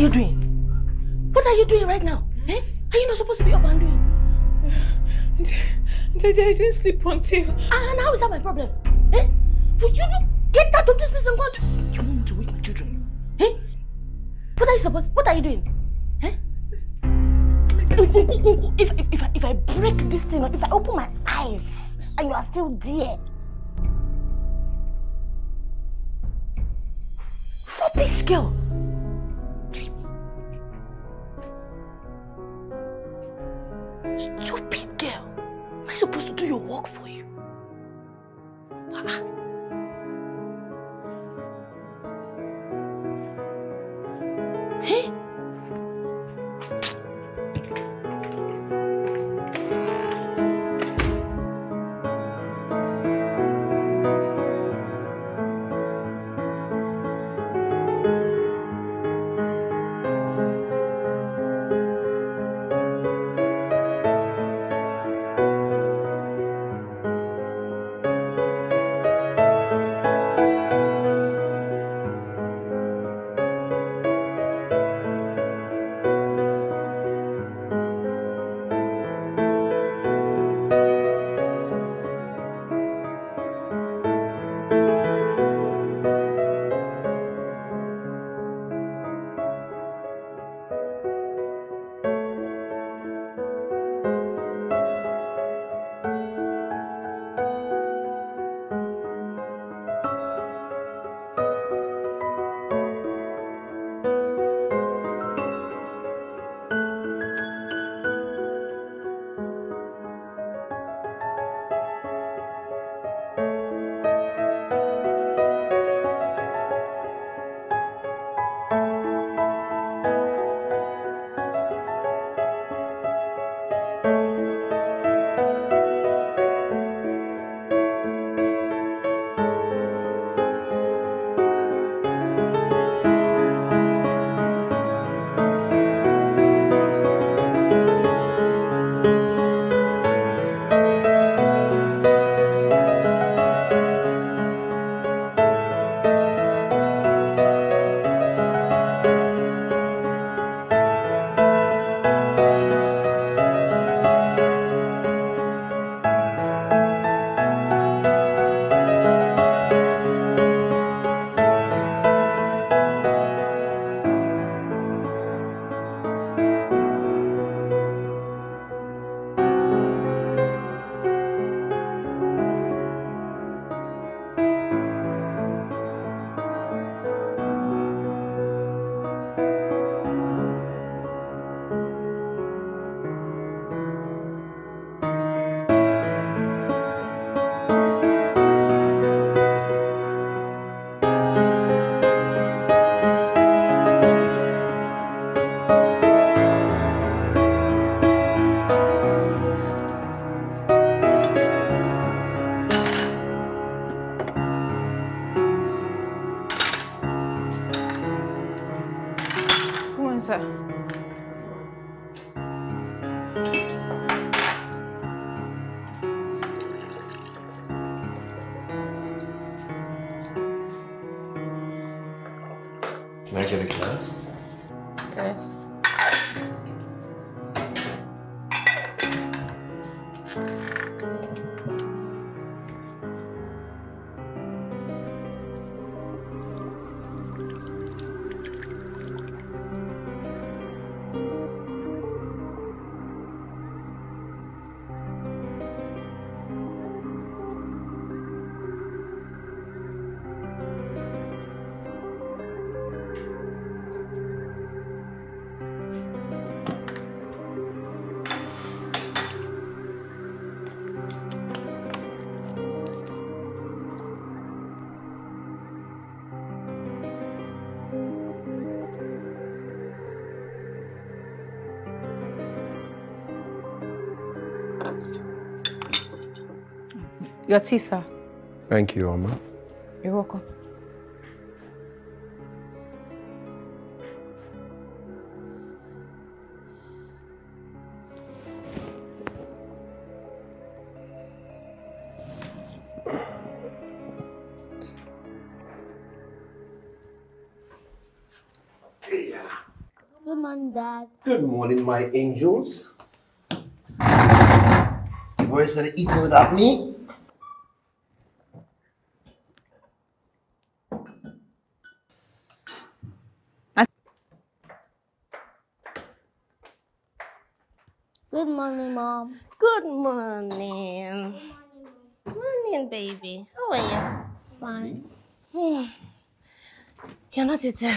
What are you doing? What are you doing right now? Eh? Are you not supposed to be up and doing? Daddy, I didn't sleep until... And how is that my problem? Eh? Will you not get out of this place and go? You want me to wake my children? Eh? What are you supposed... What are you doing? Eh? If, if, if, I, if I break this thing, if I open my eyes and you are still there, rubbish girl. Your tea, sir. Thank you, Oma. You're welcome. Good morning, Dad. Good morning, my angels. You've already started eating without me? Good morning, Mom. Good morning. Morning, baby. How are you? Fine. Hmm. You're not eating.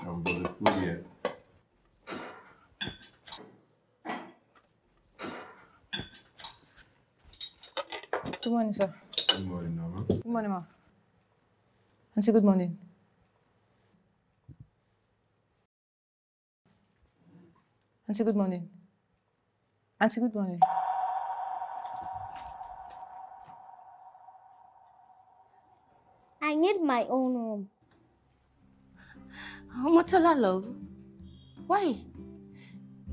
I'm bothered food yet. Good morning, sir. Good morning, Norma. Good morning, ma. Auntie, good morning. Auntie, good morning. Auntie, good morning. I need my own room. Omotola, love. Why?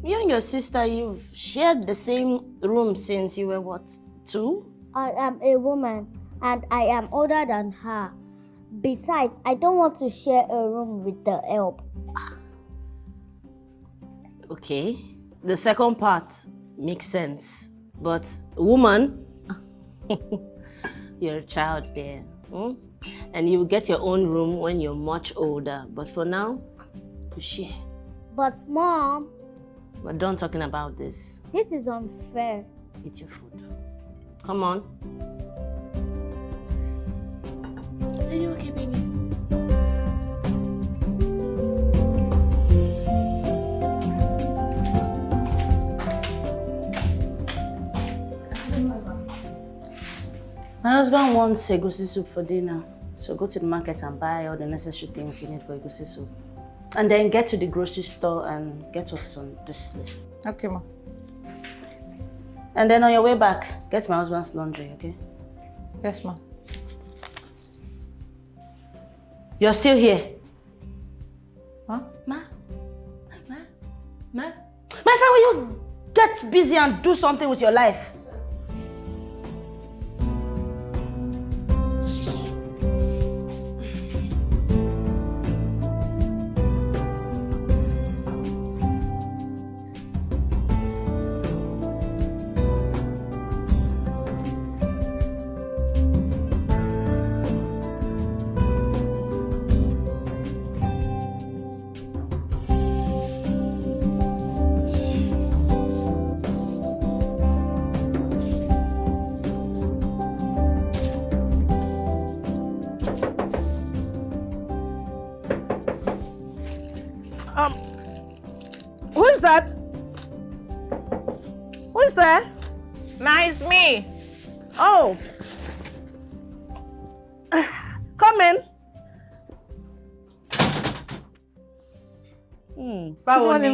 You and your sister, you've shared the same room since you were what? Two? I am a woman and I am older than her. Besides, I don't want to share a room with the help. Okay. The second part makes sense. But woman, you're a child there. hmm? And you will get your own room when you're much older. But for now, you share. But mom, We're done talking about this. this is unfair. Eat your food. Come on. Are you okay, baby? My husband wants egusi soup for dinner. So go to the market and buy all the necessary things you need for egusi soup. And then get to the grocery store and get what's on this list. Okay, ma. And then on your way back, get my husband's laundry, okay? Yes, ma. You're still here. Huh? Ma? Ma? Ma? My friend, will you get busy and do something with your life?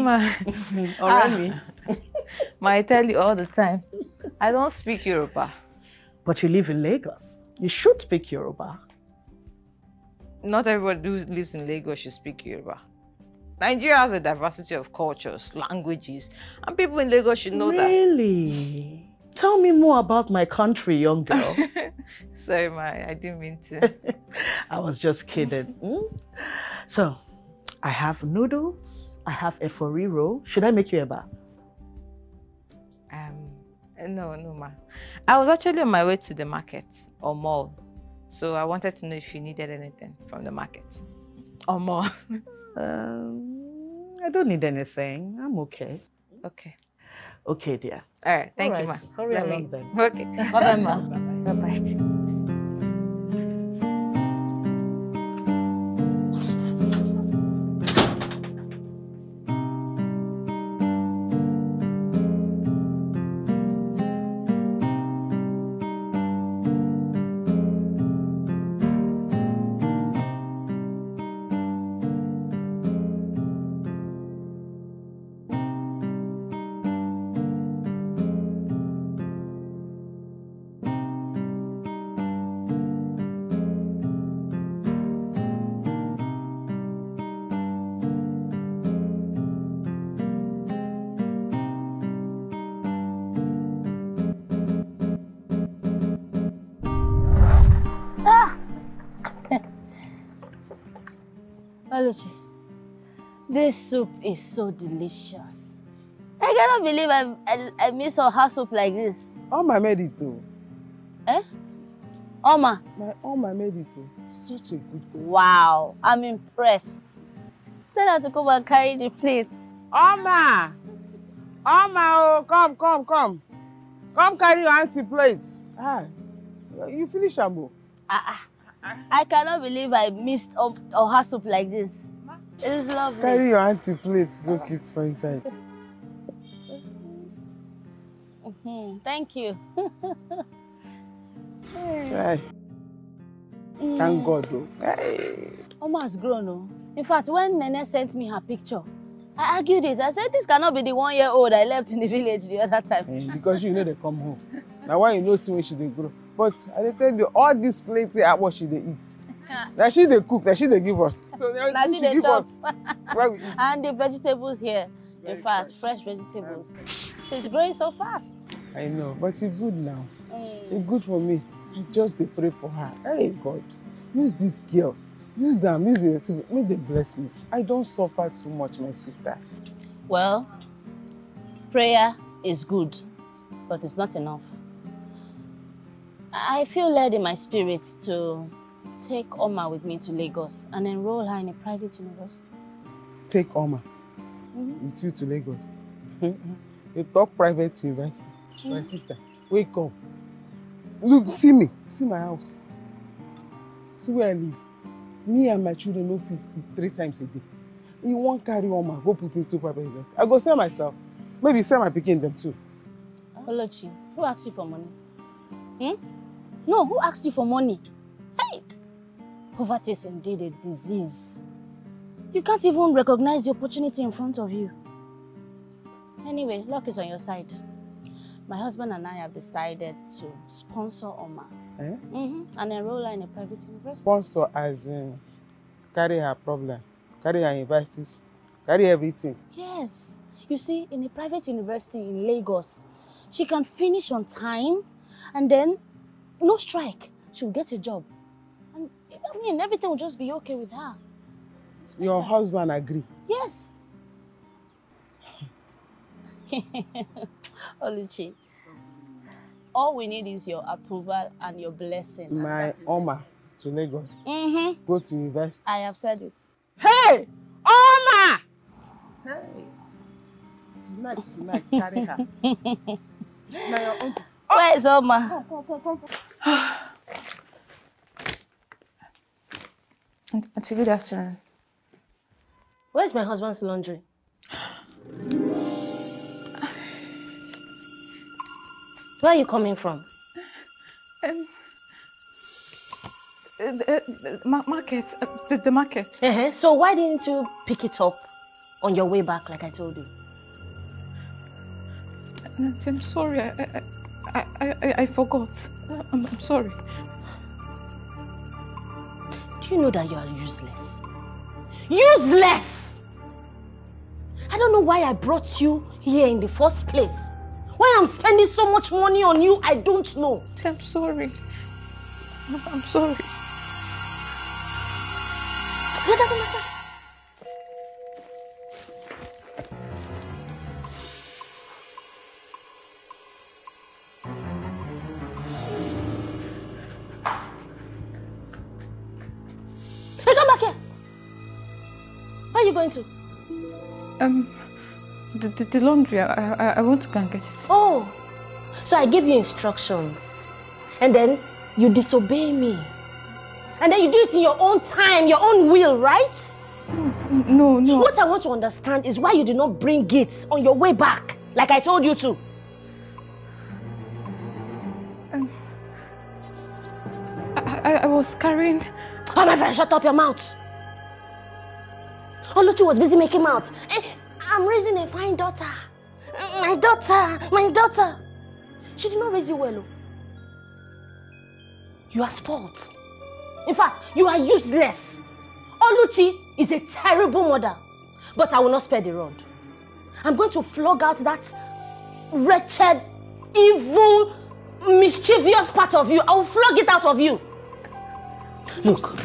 Good morning, ma. Ọ̀rẹ́. Ma, I tell you all the time, I don't speak Yoruba. But you live in Lagos. You should speak Yoruba. Not everybody who lives in Lagos should speak Yoruba. Nigeria has a diversity of cultures, languages, and people in Lagos should know that. really? Tell me more about my country, young girl. Sorry, ma, I didn't mean to. I was just kidding. Hmm? So, I have noodles. I have a roll. Should I make you a bar? Um, no, no, ma. I was actually on my way to the market or mall, so I wanted to know if you needed anything from the market or mall. Um, I don't need anything. I'm okay. okay. Okay, dear. All right. Thank All you, ma. hurry Let along me- then. Okay. Bye, ma. Bye-bye. Bye-bye. This soup is so delicious. I cannot believe I, I, I miss a house soup like this. Oma made it too. Eh? Oma, My Oma made it too. Such a good cook. wow, I'm impressed. Tell her to come and carry the plate. Oma! Oma, oh, come, come, come. Come carry your auntie plate. Ah, you finish Ambo. Ah, ah. I cannot believe I missed a, a house soup like this. It's lovely. Carry your auntie plate, go keep for inside. Mhm, Thank you. Hey, thank God, oh. Hey. Oma has grown, oh. In fact, when Nene sent me her picture, I argued it. I said, this cannot be the one year old I left in the village the other time. Eh, because you know they come home. Now why you know see when she dey grow. But I dey tell you, all plates here are what she dey eat. Na she dey cook, na she dey give us. So na she dey give us. Why we eat. And the vegetables here, in fact, fresh. vegetables. She's growing so fast. I know, but e good now. Mm. E good for me. I just dey pray for her. Hey God, use this girl. Use am, use the make dey bless me. I don suffer too much, my sister. Well, prayer is good, but it's not enough. I feel led in my spirit to take Oma with me to Lagos and enroll her in a private university. Take Oma Mhm. with you to Lagos. you talk private university. My sister, wake up. Look, see me. See my house. See where I live. Me and my children no eat three times a day. You wan carry Oma go put into private university. I go sell myself. Maybe sell my pikin them too. Oluchi, who asked you for money? Hmm? No, who asked you for money? Poverty is indeed a disease. You can't even recognize the opportunity in front of you. Anyway, luck is on your side. My husband and I have decided to sponsor Oma Eh? mm-hmm, and enroll her in a private university. Sponsor as in carry her problem, carry her universities, carry everything. Yes. You see, in a private university in Lagos, she can finish on time and then no strike. She'll get a job. And I mean, everything will just be okay with her. Your husband agree. Yes. Oluchi, all we need is your approval and your blessing. My that is it. Oma to Lagos, Mm-hmm. go to university. I have said it. Hey! Oma! Hey! Tonight, tonight, carry her. now your uncle. Where is Oma? Auntie, auntie, good afternoon. Where's my husband's laundry? Where are you coming from? Um, uh, the, uh, the market, uh, the, the market. Uh-huh. So why didn't you pick it up on your way back like I told you? I'm sorry. I, I, I, I, I, I forgot. I'm, I'm sorry. Do you know that you are useless? Useless! I don't know why I brought you here in the first place. Why I'm spending so much money on you, I don't know. I'm sorry. I'm, I'm sorry. Get out of my sight. Going to? Um, the, the, the laundry, I, I, I want to go and get it. Oh, so I give you instructions and then you disobey me. And then you do it in your own time, your own will, right? No, no. What I want to understand is why you did not bring it on your way back, like I told you to. I, I, I was carrying. Oh, my friend, shut up your mouth. Oluchi was busy making mouth. Eh, I'm raising a fine daughter. My daughter, my daughter. She did not raise you well. oh. You are spoilt. In fact, you are useless. Oluchi is a terrible mother. But I will not spare the rod. I'm going to flog out that wretched, evil, mischievous part of you. I will flog it out of you. Look,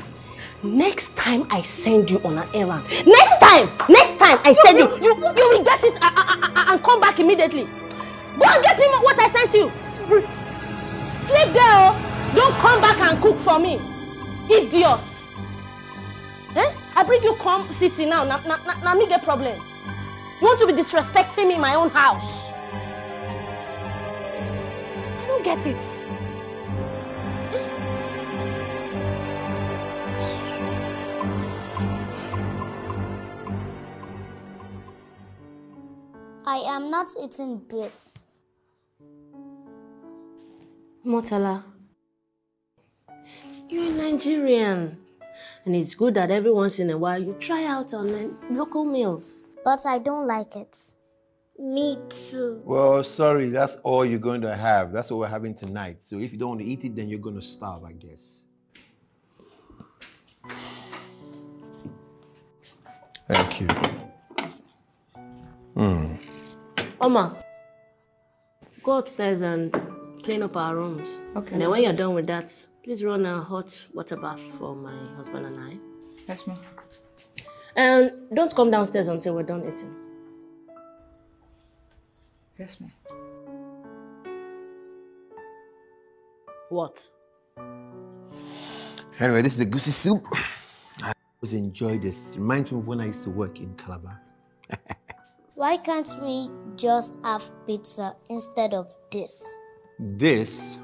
Next time I send you on an errand, next time, next time I send you, you, you will get it and, and, and come back immediately. Go and get me what I sent you. Sleep there, oh. Don't come back and cook for me. Idiots. Eh? I bring you come city now, now, now, now me get problem. You want to be disrespecting me in my own house. I don't get it. I am not eating this. Motala, you're Nigerian. And it's good that every once in a while you try out on local meals. But I don't like it. Me too. Well, sorry, that's all you're going to have. That's what we're having tonight. So if you don't want to eat it, then you're going to starve, I guess. Thank you. Hmm. Oma, go upstairs and clean up our rooms. Okay. And then when you're done with that, please run a hot water bath for my husband and I. Yes, ma'am. And don't come downstairs until we're done eating. Yes, ma'am. What? Anyway, this is egusi soup. I always enjoy this. Reminds me of when I used to work in Calabar. Why can't we just have pizza instead of this? This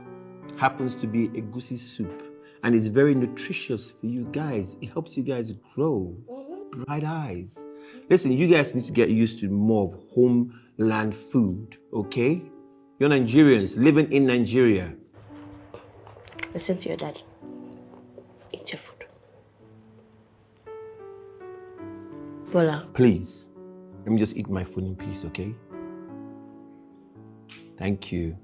happens to be egusi soup, and it's very nutritious for you guys. It helps you guys grow. Mm-hmm. Bright eyes. Listen, you guys need to get used to more of homeland food, okay? You're Nigerians living in Nigeria. Listen to your dad. Eat your food. Bola, Please, let me just eat my food in peace, okay? Thank you.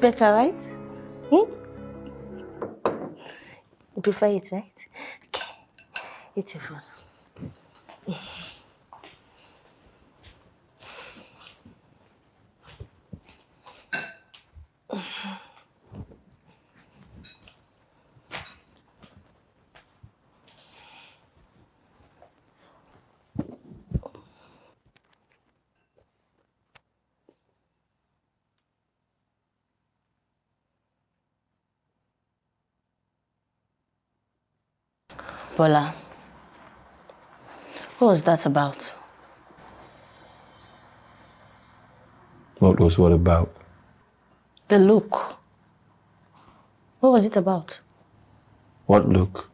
Better, right? Hmm? You prefer it, right? Okay. Eat your food. Bola, what was that about? What was what about? The look. What was it about? What look?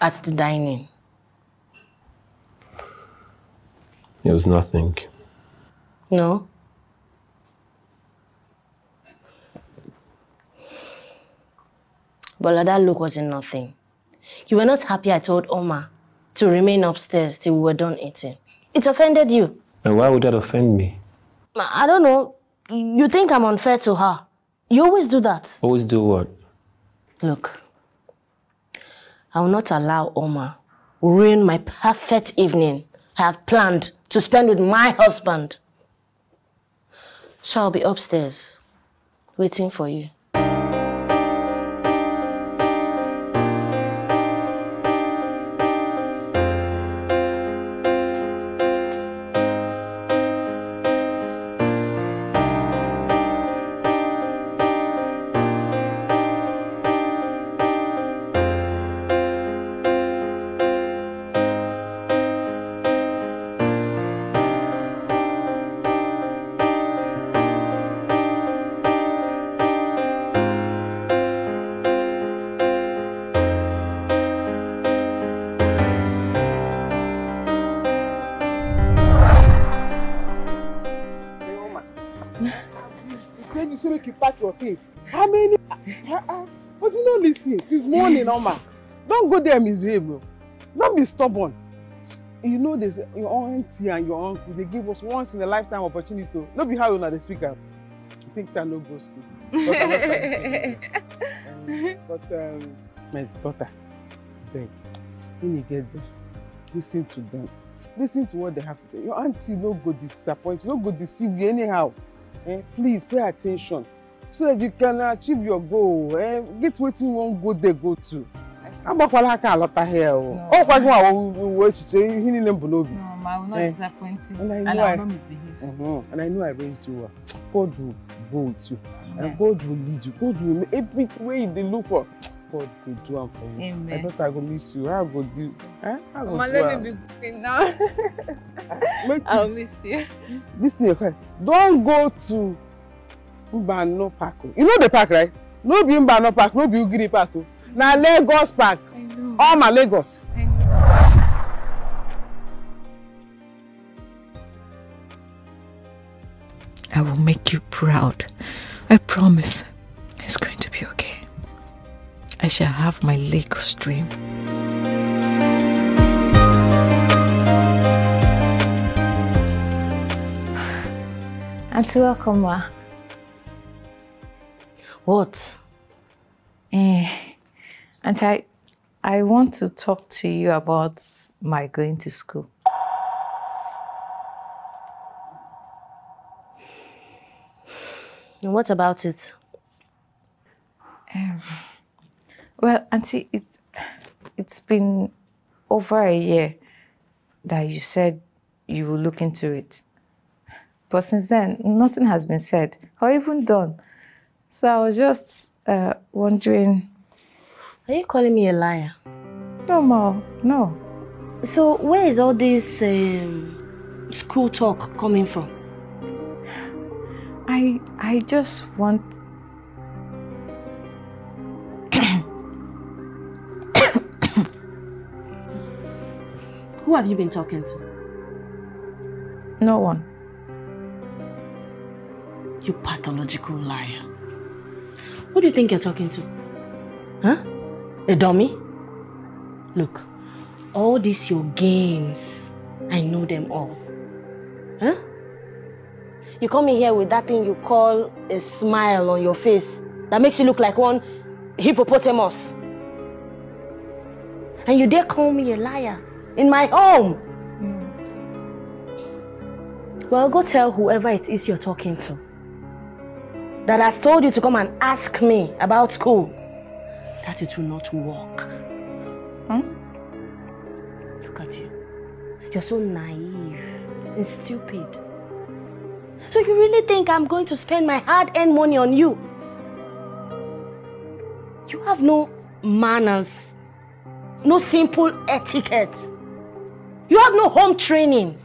At the dining. It was nothing. No? Bola, that look wasn't nothing. You were not happy I told Oma to remain upstairs till we were done eating. It offended you. And why would that offend me? I don't know. You think I'm unfair to her. You always do that. Always do what? Look, I will not allow Oma ruin my perfect evening I have planned to spend with my husband. So I'll be upstairs waiting for you. you things. How many? Uh, uh, but you no lis ten since morning, Oma. Don't go there misbehave o. Don't be stubborn. You know this, your auntie and your uncle, they give us once in a lifetime opportunity to. No be how una dey speak am. You think say I no go school? Um, But um, my daughter, beg, when you get there, listen to them. Listen to what they have to say. Your auntie no go disappoint you, no go deceive you anyhow. Eh? Please pay attention so that you can achieve your goal. Eh? Get wetin you wan go there go to. Agbakwala aka alọtaghị o. Ọ kwa gị nwa wuwe echiche ihe niile m bụ n'obi. No, ma, I will not disappoint you. And I And know I I- will. And I I raised you well. God will go with you. And God will lead you. God will make everywhere you dey look for. God go do am for you. I Amen. thought I go miss you. How I go do? Eh? How I go Mama, do let am? me be going now. Make I'll miss you. this thing okay don go to mbano park o you know the park right no be mbano park no be ugiri park o na lagos park I know. all na lagos I know. I will make you proud. I promise. It's going to be okay. I shall have my Lagos dream. Auntie, welcome, ma. What? Eh, Auntie, I, I want to talk to you about my going to school. And what about it? Well, Auntie, it's it's been over a year that you said you will look into it. But since then, nothing has been said or even done. So I was just uh, wondering. Are you calling me a liar? No, Ma, no. So where is all this um, school talk coming from? I I just want. Who have you been talking to? No one. You pathological liar. Who do you think you're talking to? Huh? A dummy? Look, all these your games, I know them all. Huh? You come in here with that thing you call a smile on your face that makes you look like one hippopotamus. And you dare call me a liar in my home. Mm. Well, go tell whoever it is you're talking to that has told you to come and ask me about school that it will not work. Hmm? Look at you. You're so naive and stupid. So you really think I'm going to spend my hard-earned money on you? You have no manners, no simple etiquette. You have no home training.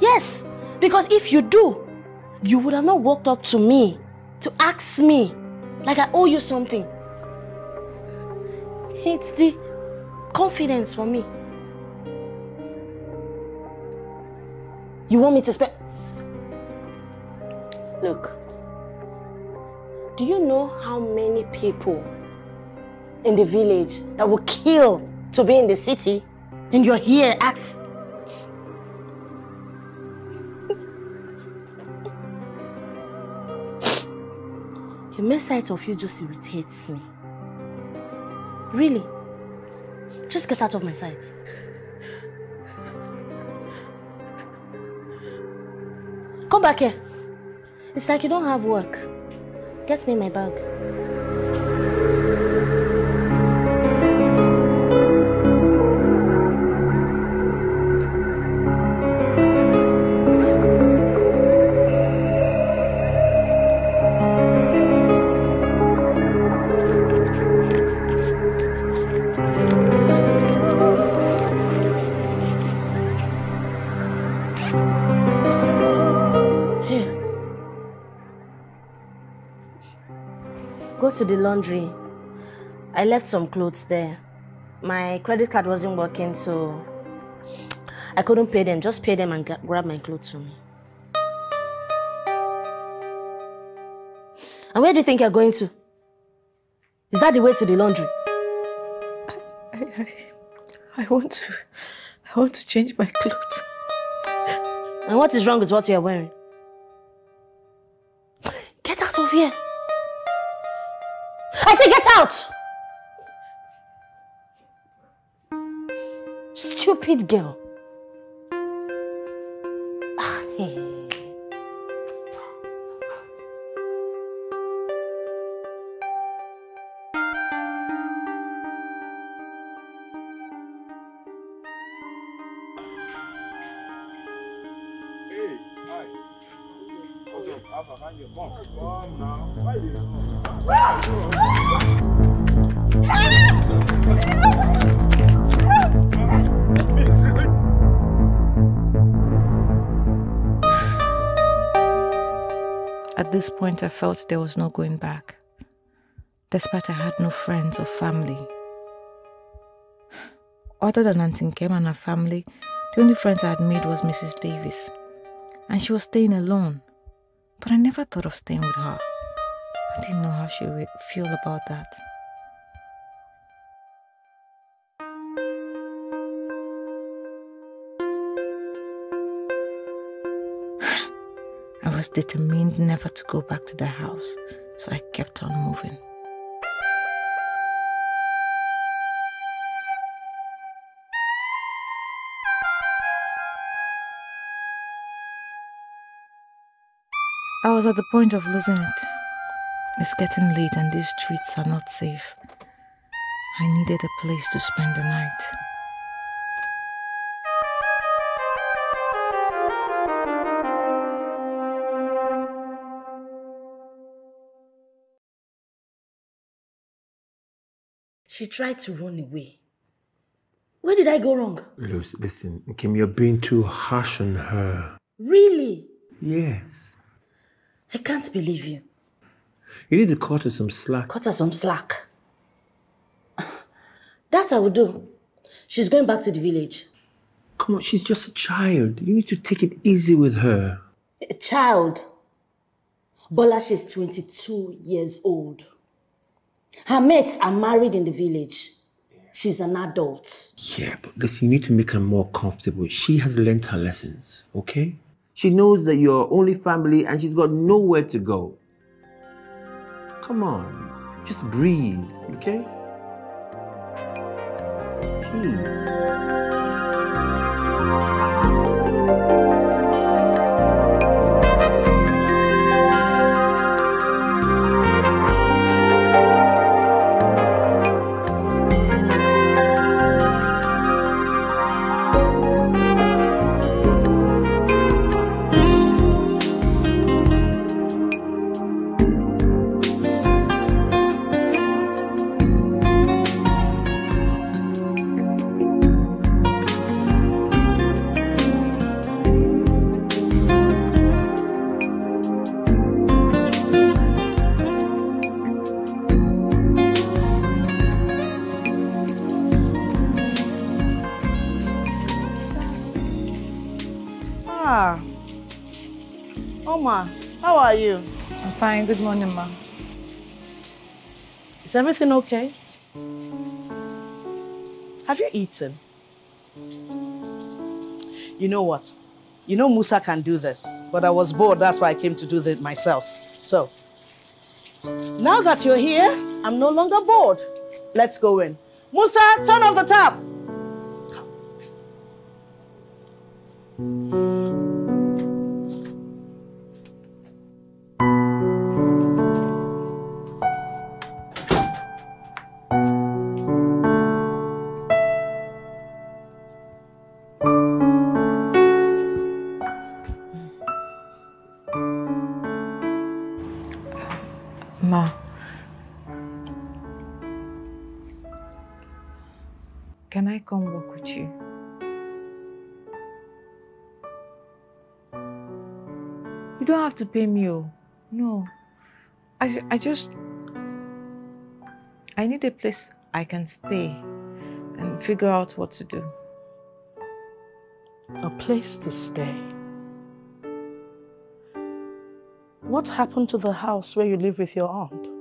Yes, because if you do, you would have not walked up to me to ask me like I owe you something. It's the confidence for me. You want me to spend. Look, do you know how many people in the village that will kill to be in the city? And you're here ask. The mere sight of you just irritates me. Really? Just get out of my sight. Come back here. It's like you don't have work. Get me my bag. To the laundry. I left some clothes there. My credit card wasn't working, so I couldn't pay them. Just pay them and grab my clothes for me. And where do you think you're going to? Is that the way to the laundry? I, I, I want to, I want to change my clothes. And what is wrong with what you're wearing? Get out of here. I say get out! Stupid girl. Point, I felt there was no going back, despite I had no friends or family. Other than Auntie Kim and her family, the only friends I had made was Mrs. Davis, and she was staying alone. But I never thought of staying with her. I didn't know how she would feel about that. Was determined never to go back to the house, so I kept on moving. I was at the point of losing it. It's getting late and these streets are not safe. I needed a place to spend the night. She tried to run away. Where did I go wrong? Luz, listen, Kim, you're being too harsh on her. Really? Yes. I can't believe you. You need to cut her some slack. Cut her some slack. That I will do. She's going back to the village. Come on, she's just a child. You need to take it easy with her. A child. Bola, she's 22 years old. Her mates are married in the village. She's an adult. Yeah, but listen, you need to make her more comfortable. She has learned her lessons, okay? She knows that you're only family and she's got nowhere to go. Come on, just breathe, okay? Jeez. Fine. Good morning, ma. Is everything okay? Have you eaten? You know what? You know Musa can do this, but I was bored, that's why I came to do it myself. So, now that you're here, I'm no longer bored. Let's go in. Musa, turn off the tap. Ma. To pay me, oh. No. I, I just. I need a place I can stay and figure out what to do. A place to stay. What happened to the house where you live with your aunt?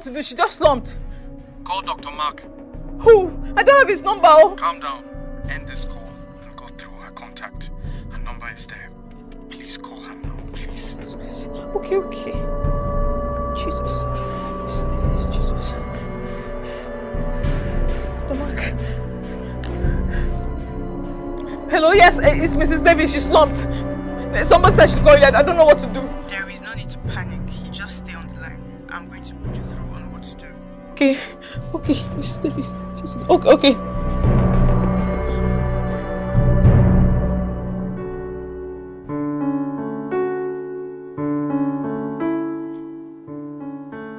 What to do. She just slumped. Call Dr. Mark. Who? I don't have his number. Oh. Calm down. End this call and go through her contact. Her number is there. Please call her now, please. Okay, okay. Jesus. Jesus. Dr. Mark. Hello, yes, it's Mrs. Davis. She slumped. Someone said she's going. I don't know what to do. There is no need to panic. You just stay on the line. I'm going to Okay, okay, Mrs. Davis. Okay, okay.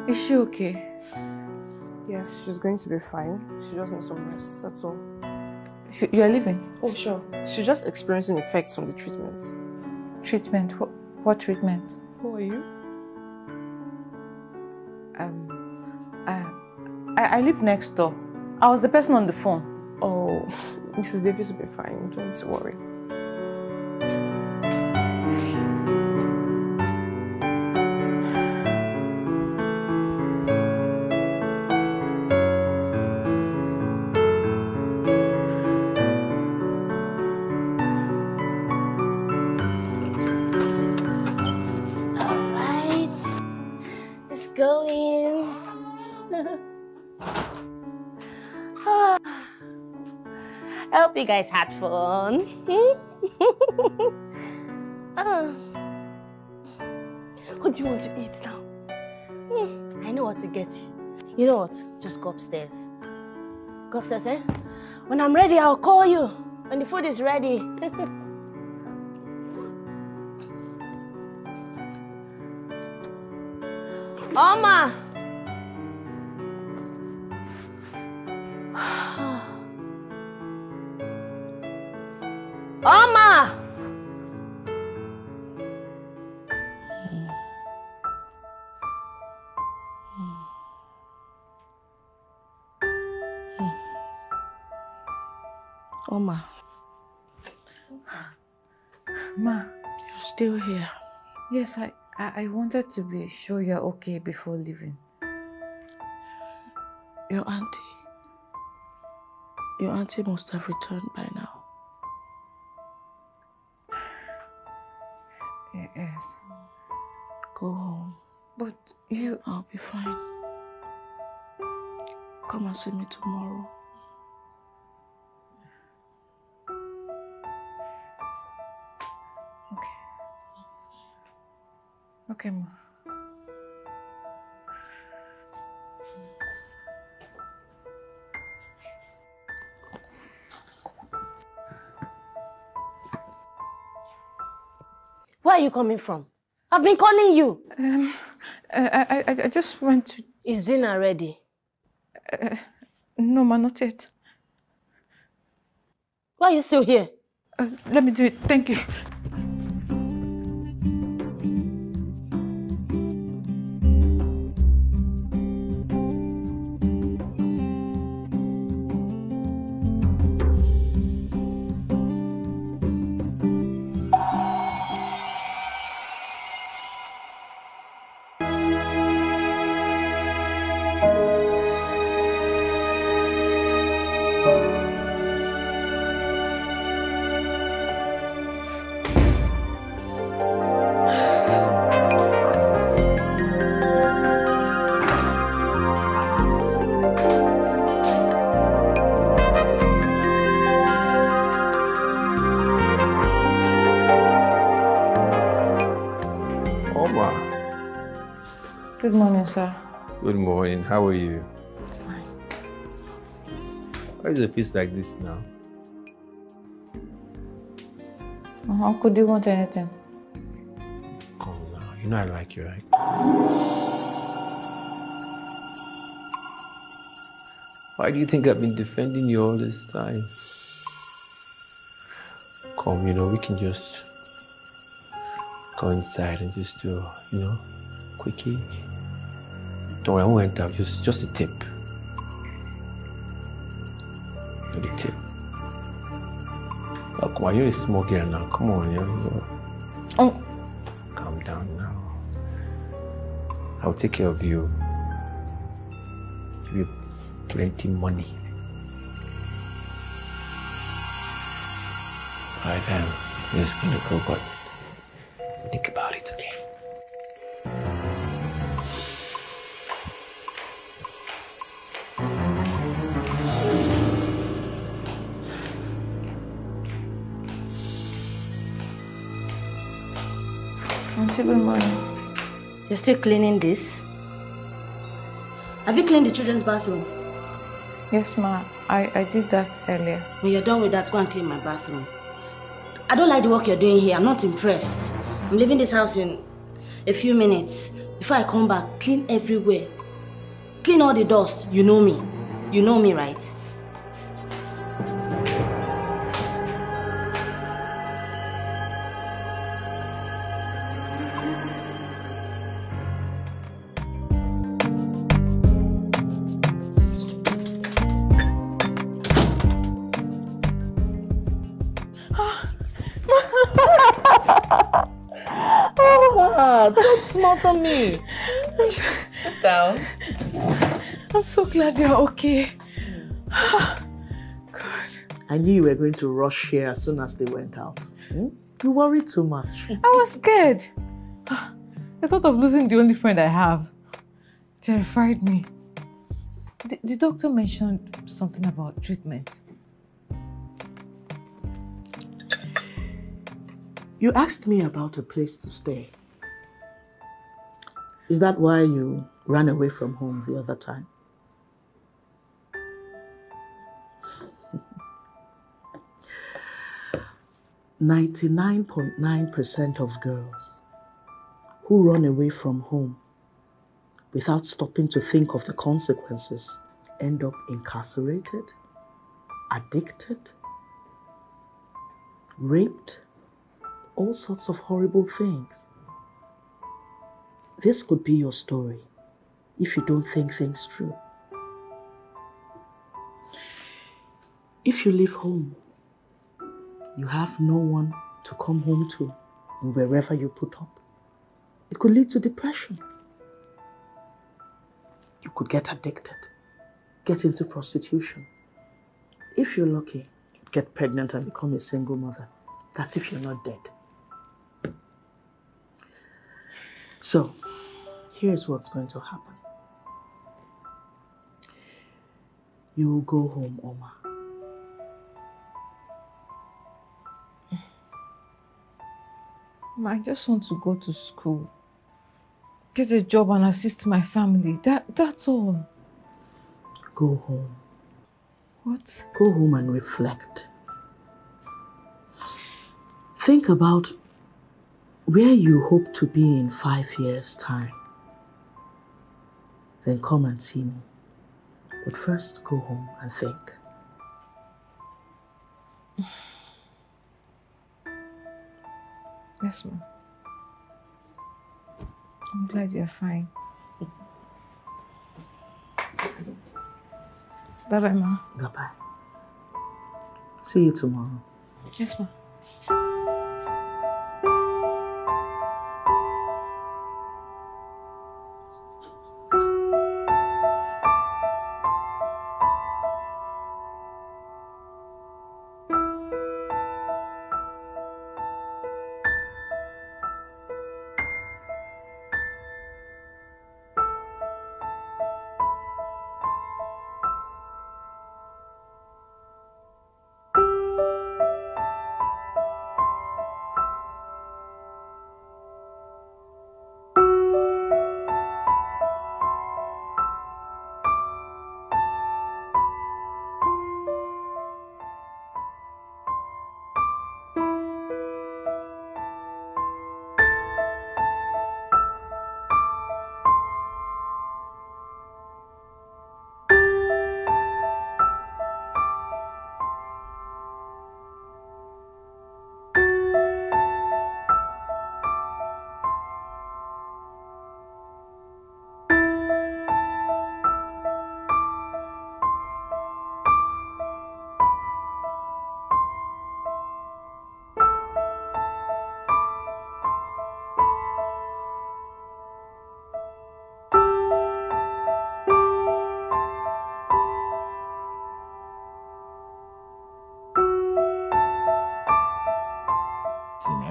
Is she okay? Yes, she's going to be fine. She just needs some rest, that's all. You are leaving? Oh, sure. She's just experiencing effects from the treatment. Treatment? What, what treatment? Who are you? Um, I, I, I live next door. I was the person on the phone. Oh, Mrs. Davis will be fine. Don't worry. You guys had fun. Ah. what do you want to eat now? Hmm, I know what to get you. You know what? Just go upstairs. Go upstairs, eh? When I'm ready, I'll call you. When the food is ready. Oma! Oma, Ma, you're still here. yes, I, I, I wanted to be sure you're okay before leaving. Your auntie. Your auntie must have returned by now. Ye- Yes. Go home. But you... I'll be fine. Come and see me tomorrow. Okay, ma. Where are you coming from? I've been calling you. Um, I, I, I- I just went to... Is dinner ready? Uh, no, ma, not yet. Why are you still here? Uh, let me do it. Thank you. Morning, sir. Good morning. How are you? Why is your face like this now? Uh-huh. How could you want anything? Come now. You know I like you, right? Why do you think I've been defending you all this time? Come, you know, we can just go inside and just do, you know, quickie. Don't worry, I won't enter. Just, just a tip. Just a tip. Come on, you're a small girl now. Come on, you Oh. Calm down now. I'll take care of you. Give you plenty money. Alright then, just gonna go, but think about Auntie, good morning. You're still cleaning this? Have you cleaned the children's bathroom? Yes, ma. I, I did that earlier. When you're done with that, go and clean my bathroom. I don't like the work you're doing here. I'm not impressed. I'm leaving this house in a few minutes. Before I come back, clean everywhere. Clean all the dust. You know me. You know me, right? Ah, don't smother me. Sit down. I'm so glad you're okay. I knew you were going to rush here as soon as they went out. Hmm? You worry too much. I was scared. The thought of losing the only friend I have terrified me. The, the doctor mentioned something about treatment. You asked me about a place to stay. Is that why you ran away from home the other time? Ninety-nine point nine percent of girls who run away from home without stopping to think of the consequences end up incarcerated, addicted, raped, all sorts of horrible things. This could be your story if you don't think things through. If you leave home, you have no one to come home to and wherever you put up. It could lead to depression. You could get addicted, get into prostitution. If you're lucky, get pregnant and become a single mother. That's if you're not dead. So, here's what's going to happen. You will go home, Oma. Ma, I just want to go to school. Get a job and assist my family. That that's all. Go home. What? Go home and reflect. Think about where you hope to be in five years' time. Then come and see me. But first, go home and think. Yes, ma'am. I'm glad you're fine. Bye bye, ma. Bye bye. See you tomorrow. Yes, ma'am.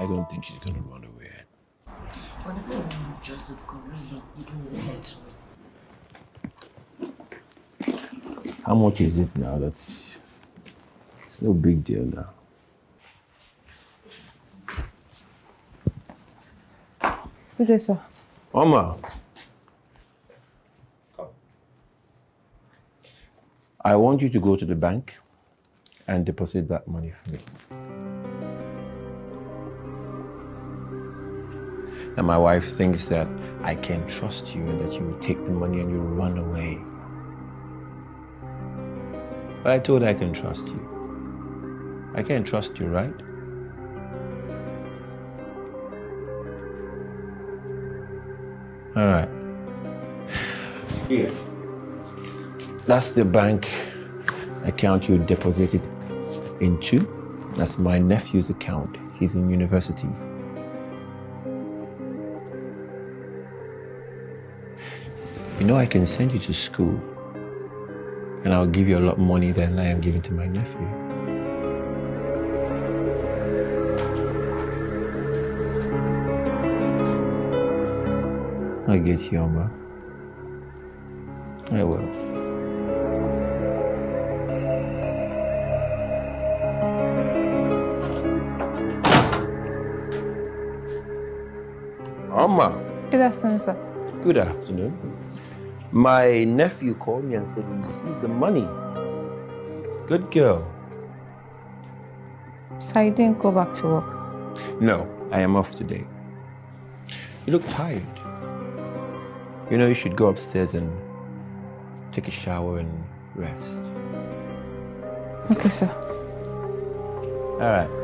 Don't think she's gonna run away. Whenever you want to just do because really you don't listen to me. How much is it now? That's it's no big deal now. Good day, sir. Oma. I want you to go to the bank and deposit that money for me. And my wife thinks that I can trust you and that you will take the money and you will run away. But I told her I can trust you. I can trust you, right? All right. Here. That's the bank account you deposited into. That's my nephew's account. He's in university. You know, I can send you to school, and I'll give you a lot more money than I am giving to my nephew. I get you, Oma. I will. Oma. Good afternoon, sir. Good afternoon. My nephew called me and said he received the money. Good girl. So you didn't go back to work. No, I am off today. You look tired. You know, you should go upstairs and take a shower and rest. Okay, sir. All right.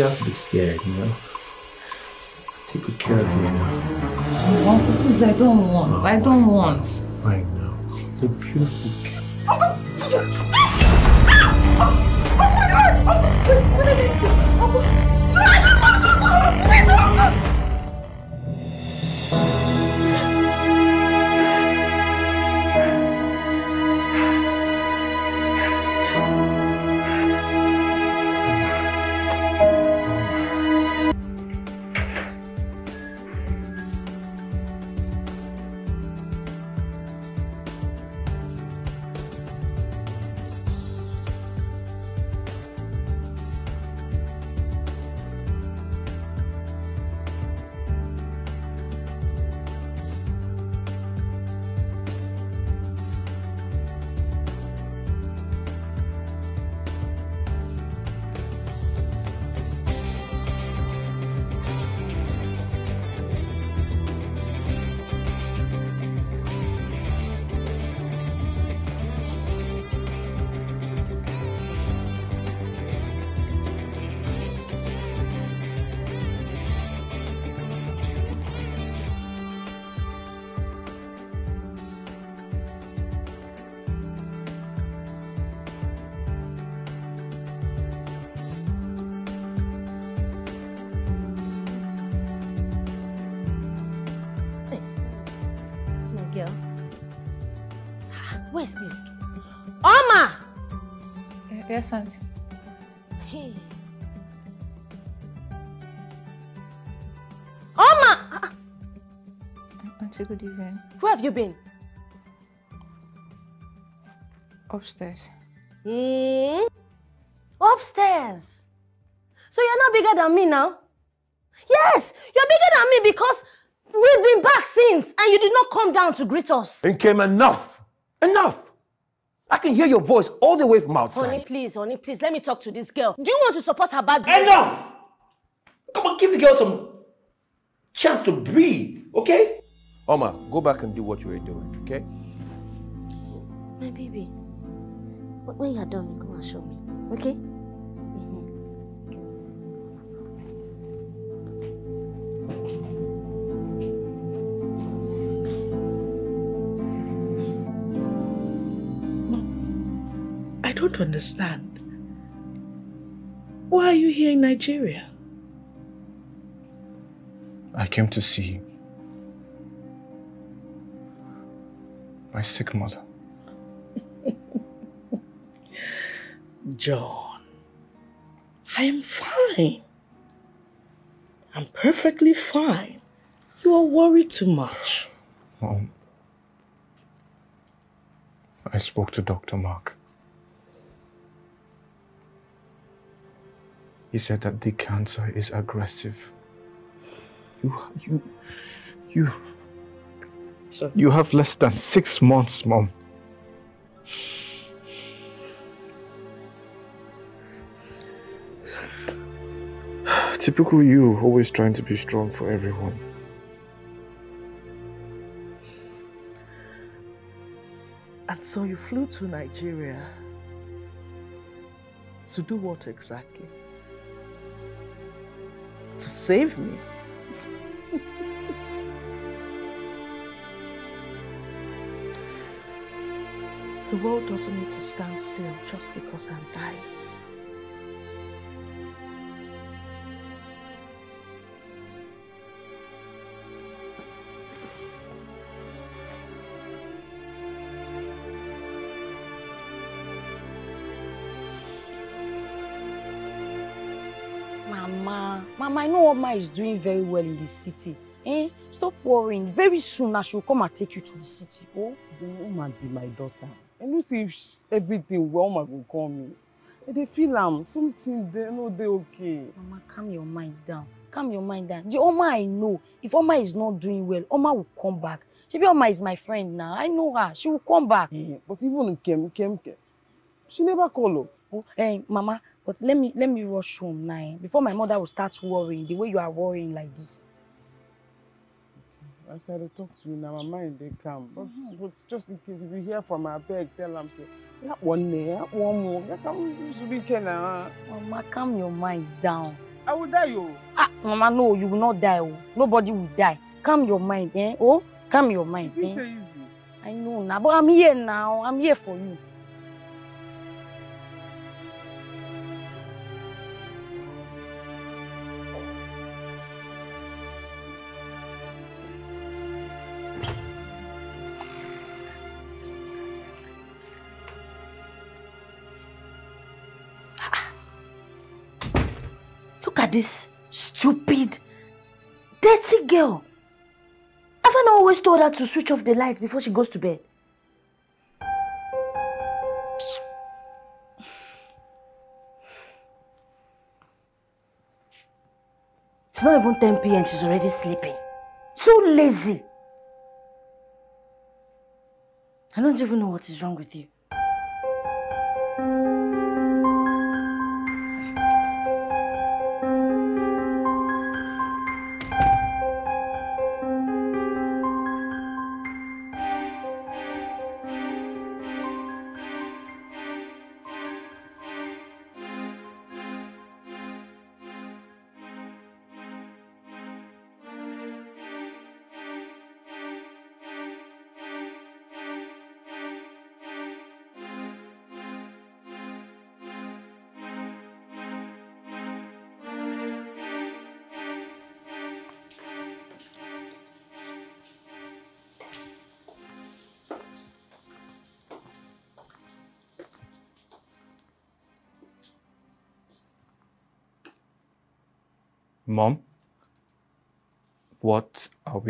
You have to be scared, you know? Take good care of you now. Uncle, please, I don't want. I don't want. I know. You're beautiful. You been? Upstairs. Hmm? Upstairs. So you're not bigger than me now? Yes, you're bigger than me because we've been back since and you did not come down to greet us. It came enough. Enough. I can hear your voice all the way from outside. Honey, please, honey, please, let me talk to this girl. Do you want to support her bad? Enough! Come on, give the girl some chance to breathe, okay? Oma, go back and do what you were doing, okay? My baby, But when you're done, you come and show me. Okay? Mm-hmm. I don't understand. Why are you here in Nigeria? I came to see my sick mother. John, I am fine. I'm perfectly fine. You are worried too much. Mom, I spoke to Dr. Mark. He said that the cancer is aggressive. You, you, you, So, you have less than six months, Mom. Typical you, always trying to be strong for everyone. and so you flew to Nigeria to do what exactly? To save me? The world doesn't need to stand still just because I'm dying. Mama, Mama, I know Oma is doing very well in the city. Eh? Stop worrying. Very soon I shall come and take you to the city. Oh? the Woman be my daughter. I know say everything well, woman go call me. I dey feel am something dey no dey okay. Mama, calm your mind down. Calm your mind down. The Oma I know, if Oma is not doing well, Oma will come back. Shebi Oma is my friend now. I know her. She will come back. Eh, but even Nkem, Nkem, Nkem, she never call up. Oh, eh, Mama, but let me let me rush home now. eh, Before my mother will start worrying the way you are worrying like this. I dey talk to you now, my mind dey calm. But, but just in case if you hear from her, abeg tell am say, ya one ya one more, ya come this weekend na. Mama, calm your mind down. I will die o. Ah, Mama, no, you will not die. Oh. Nobody will die. Calm your mind, eh? Oh, calm your mind. Eh? think say easy? I know now, but I'm here now. I'm here for you. This stupid, dirty girl. Have I always told her to switch off the light before she goes to bed? It's not even 10 p.m. She's already sleeping. So lazy. I don't even know what is wrong with you.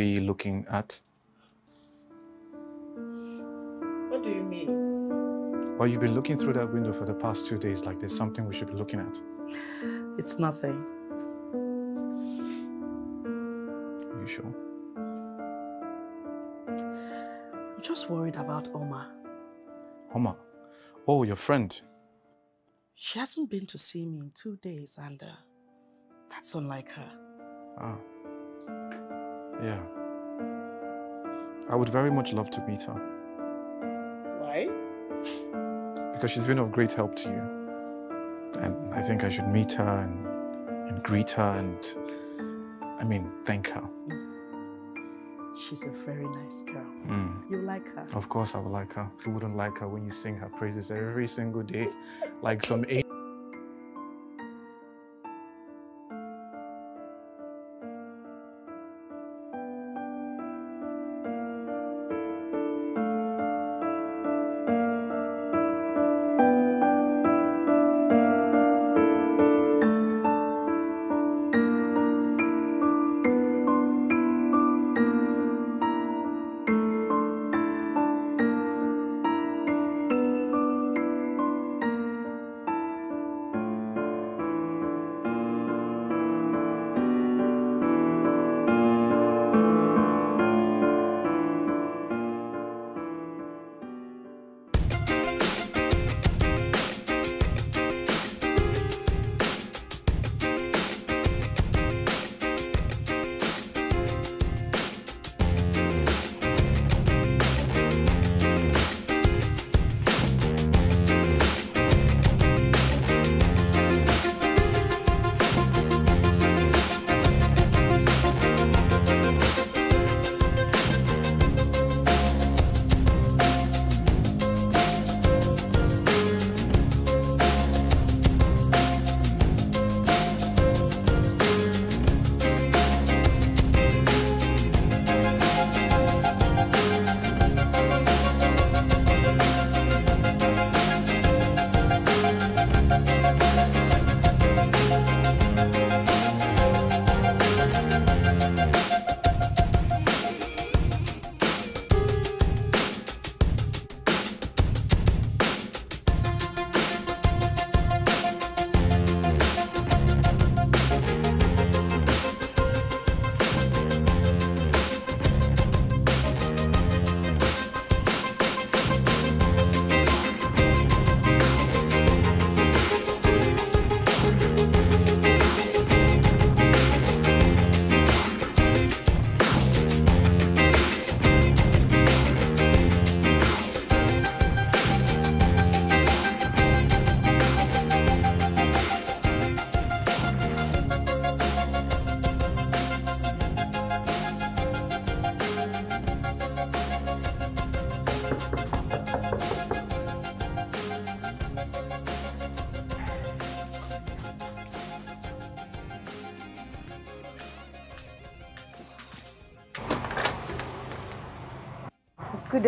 We looking at? What do you mean? Well, you've been looking through that window for the past two days like there's something we should be looking at. It's nothing. Are you sure? I'm just worried about Oma. Oma. Oh, your friend. She hasn't been to see me in two days, and uh, that's unlike her. Ah. Yeah. I would very much love to meet her Why? because she's been of great help to you. And I think I should meet her and, and greet her and, I mean, thank her. She's a very nice girl. Mm. You like her? Of course, I would like her. Who wouldn't like her when you sing her praises every single day, like some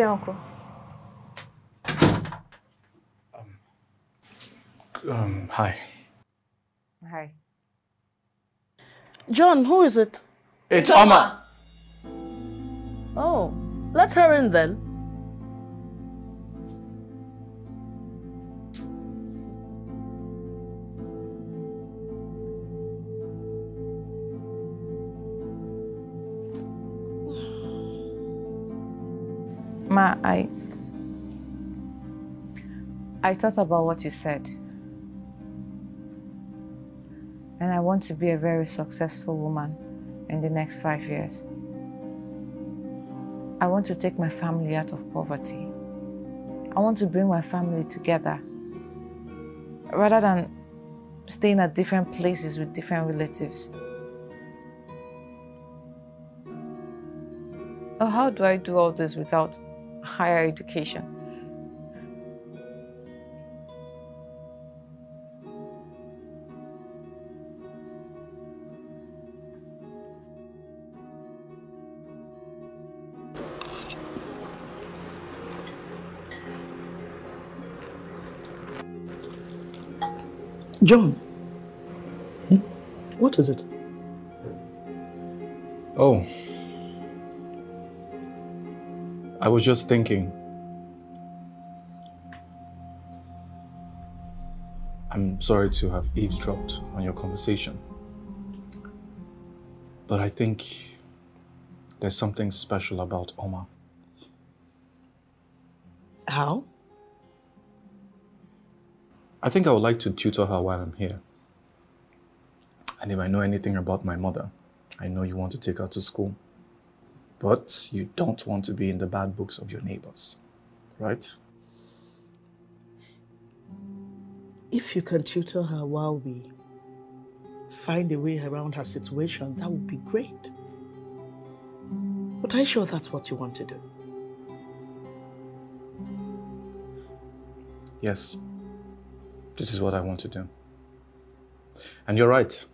a- Good Uncle. Um, hi. Hi. John, who is it? It's Oma. Oh, let her in then. I. I thought about what you said. And I want to be a very successful woman in the next five years. I want to take my family out of poverty. I want to bring my family together. Rather than staying at different places with different relatives. Oh, how do I do all this without higher education? John. Hmm? What is it? Oh. I was just thinking. I'm sorry to have eavesdropped on your conversation. But I think there's something special about Oma. How? I think I would like to tutor her while I'm here. And if I know anything about my mother, I know you want to take her to school. But you don't want to be in the bad books of your neighbors, right? if you can tutor her while we find a way around her situation, that would be great. But are you sure that's what you want to do? Yes. This is what I want to do. And you're right.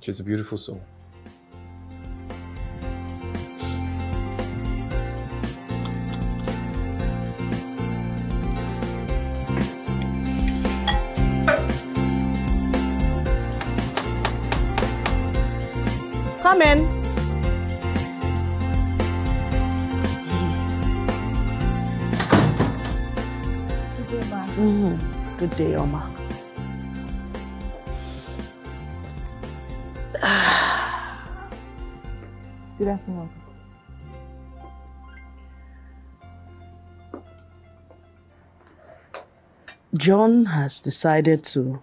She's a beautiful soul. Oma. Good afternoon. John has decided to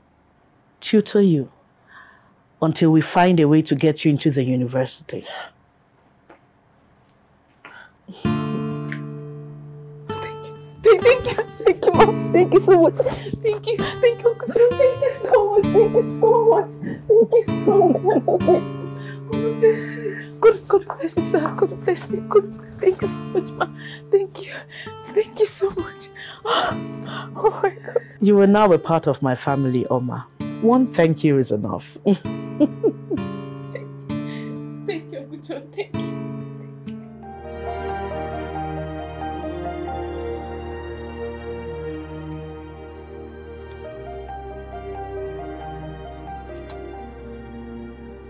tutor you until we find a way to get you into the university. Thank you, so much. Thank you, thank you, Uncle John. Thank you so much. Thank you so much. Thank you so much. God bless you. God, God bless you, sir. God bless you. God, thank you so much, ma. Thank you. Thank you so much. Oh my God. You are now a part of my family, Oma. One thank you is enough.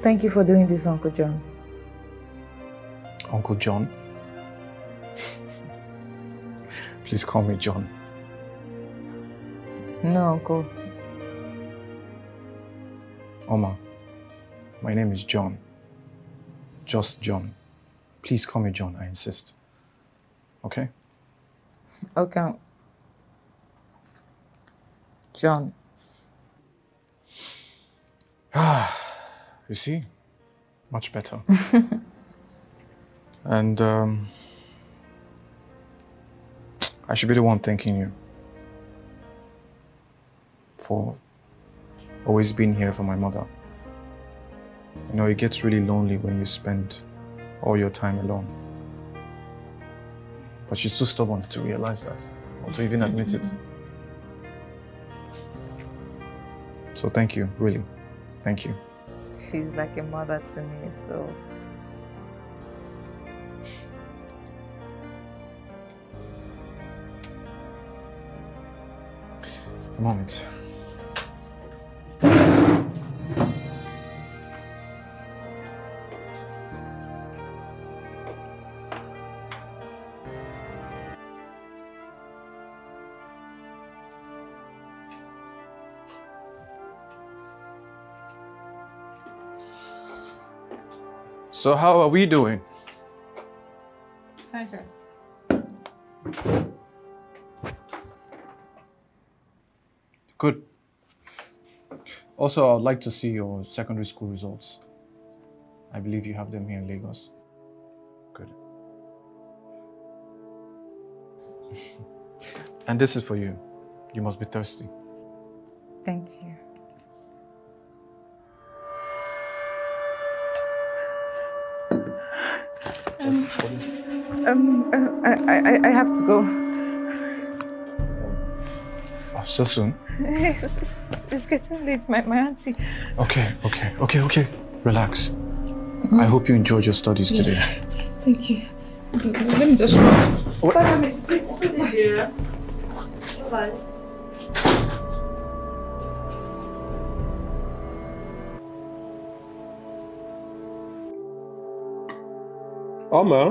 Thank you for doing this, Uncle John. Uncle John. Please call me John. No, Uncle. Oma, my name is John. Just John. Please call me John, I insist. Okay? Okay. John. Ah, you see? Much better. and um, I should be the one thanking you for always being here for my mother. You know, it gets really lonely when you spend all your time alone. But she's too stubborn to realize that, or to even admit it. So thank you, really. Thank you. She's like a mother to me, so. Moment. So how are we doing? Hi, sir. Good. Also, I'd like to see your secondary school results. I believe you have them here in Lagos. Good. and this is for you. You must be thirsty. Thank you. Um, um, uh, I, I, I have to go. Oh, so soon? It's, it's, it's getting late, my, my auntie. Okay, okay, okay, okay. Relax. I hope you enjoyed your studies today. Thank you. Let me just run. What? Bye, Mrs. dear. Bye. Alma?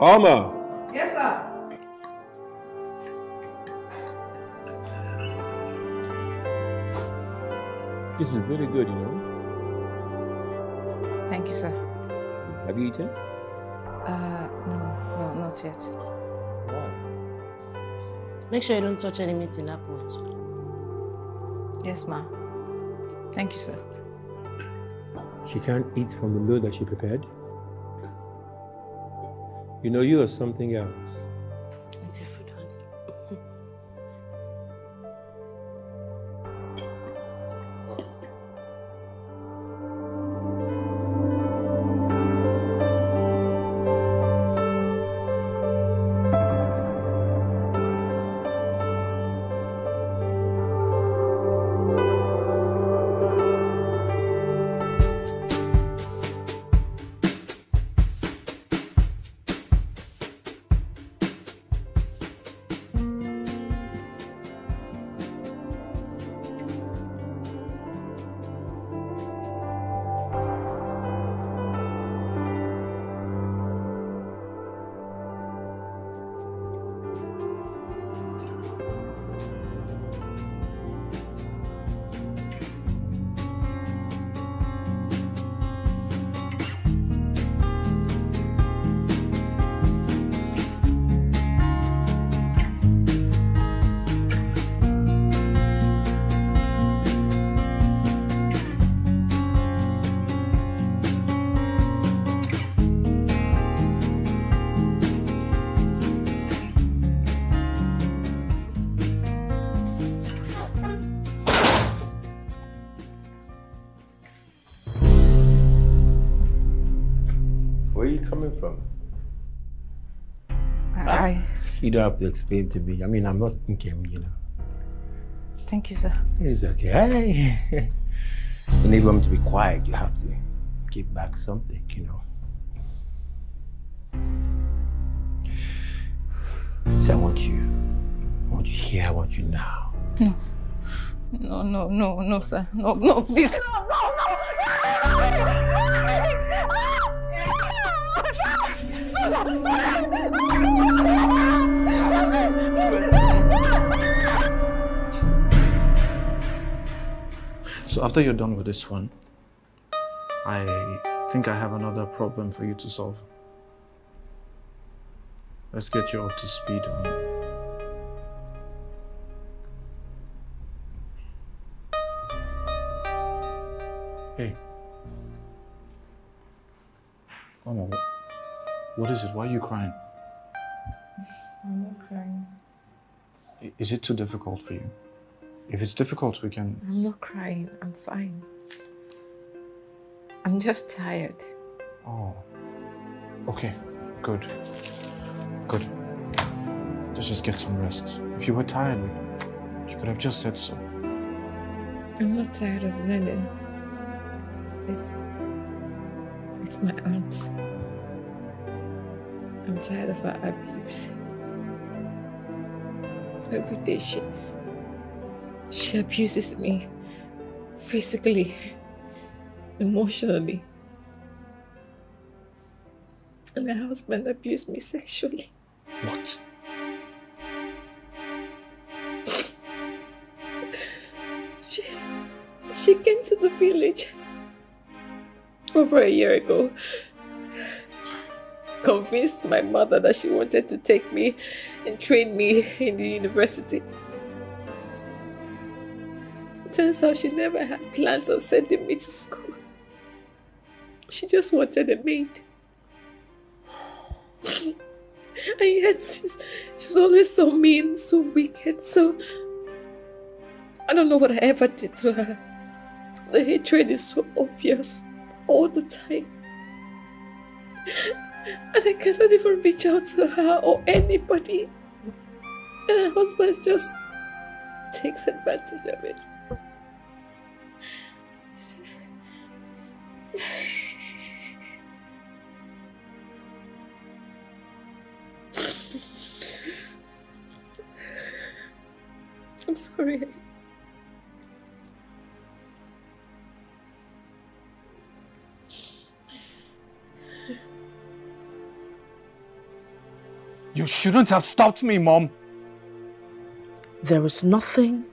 Alma? Yes, sir. This is really good, you know. Thank you, sir. Have you eaten? Uh, no, no, not yet. Why? Make sure you don't touch any meat in that pot. Yes, ma'am. Thank you, sir. She can't eat from the meal that she prepared. You know, you are something else. Don't have to explain to me. I mean, I'm not thinking, you know. thank you, sir. It's okay. Hey. and if you want me to be quiet, you have to give back something, you know. So I want you, I want you here, I want you now. No. No, no, no, no, sir. No, no, please. So after you're done with this one, I think I have another problem for you to solve. Let's get you up to speed on Hey. Mama, wh- what is it? Why are you crying? I'm not crying. Is it too difficult for you? If it's difficult, we can. I'm not crying. I'm fine. I'm just tired. Oh. Okay, good. Good. Let's just get some rest. If you were tired, you could have just said so. I'm not tired of learning. It's. It's my aunt. I'm tired of her abuse. Every day she. She abuses me physically, emotionally. And her husband abused me sexually. What? She, she came to the village over a year ago. Convinced my mother that she wanted to take me and train me in the university. Turns out she never had plans of sending me to school. She just wanted a maid. and yet she's, she's always so mean, so wicked, so I don't know what I ever did to her. The hatred is so obvious all the time. And I cannot even reach out to her or anybody. And her husband just takes advantage of it. I'm sorry. You shouldn't have stopped me, Mom. There is nothing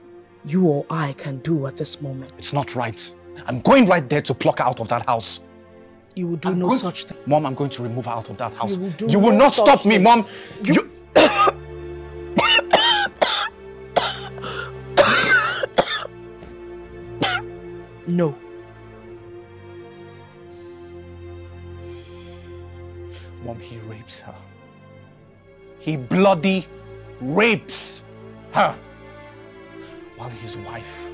you or I can do at this moment. It's not right. I'm going right there to pluck her out of that house. You will do I'm no such thing. Mom, I'm going to remove her out of that house. You will do You will no not stop me, thing. Mom. You... No. Mom, he rapes her. He bloody rapes her. While his wife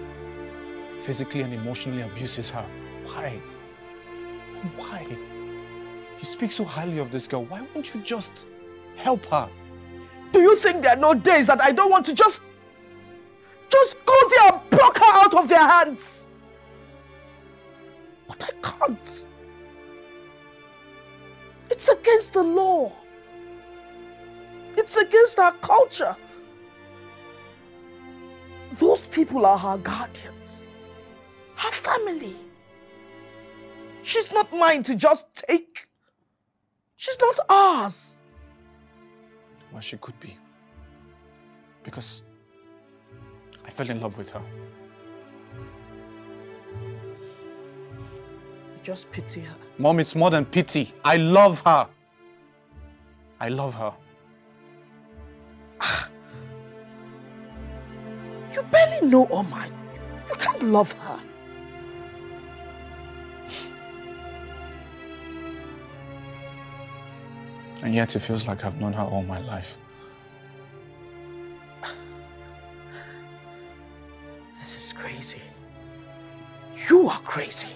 physically and emotionally abuses her. Why? Why? You speak so highly of this girl. Why won't you just help her? Do you think there are no days that I don't want to just just go there and pluck her out of their hands? But I can't. It's against the law. It's against our culture. Those people are her guardians, her family. She's not mine to just take. She's not ours. Well, she could be. Because I fell in love with her. You just pity her. Mom, it's more than pity. I love her. I love her. You barely know Oma. You can't love her. And yet it feels like I've known her all my life. This is crazy. You are crazy.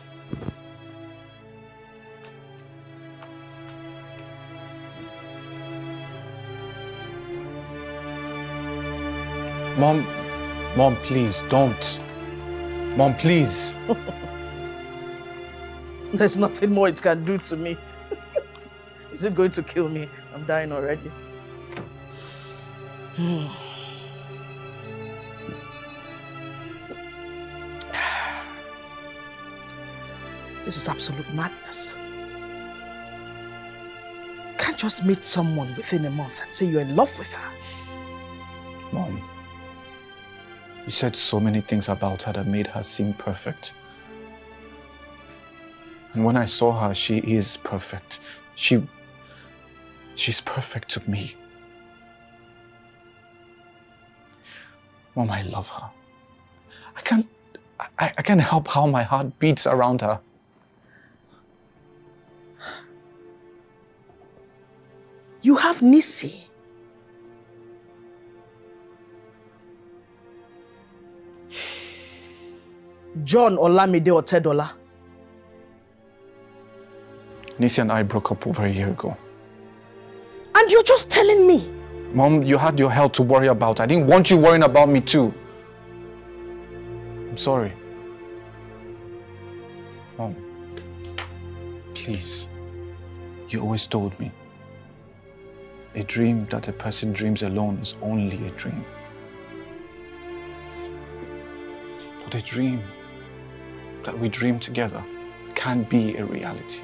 Mom, Mom, please don't. Mom, please. There's nothing more it can do to me. Is it going to kill me? I'm dying already. Hmm. This is absolute madness. Can't just meet someone within a month and say you're in love with her. Mom, you said so many things about her that made her seem perfect. And when I saw her, she is perfect. She. She's perfect to me. Mom, I love her. I can't. I, I can't help how my heart beats around her. You have Nisi. John Olamide Otedola. Nisi and I broke up over a year ago. And you're just telling me. Mom, you had your health to worry about. I didn't want you worrying about me too. I'm sorry. Mom, please. You always told me. A dream that a person dreams alone is only a dream. But a dream that we dream together can be a reality.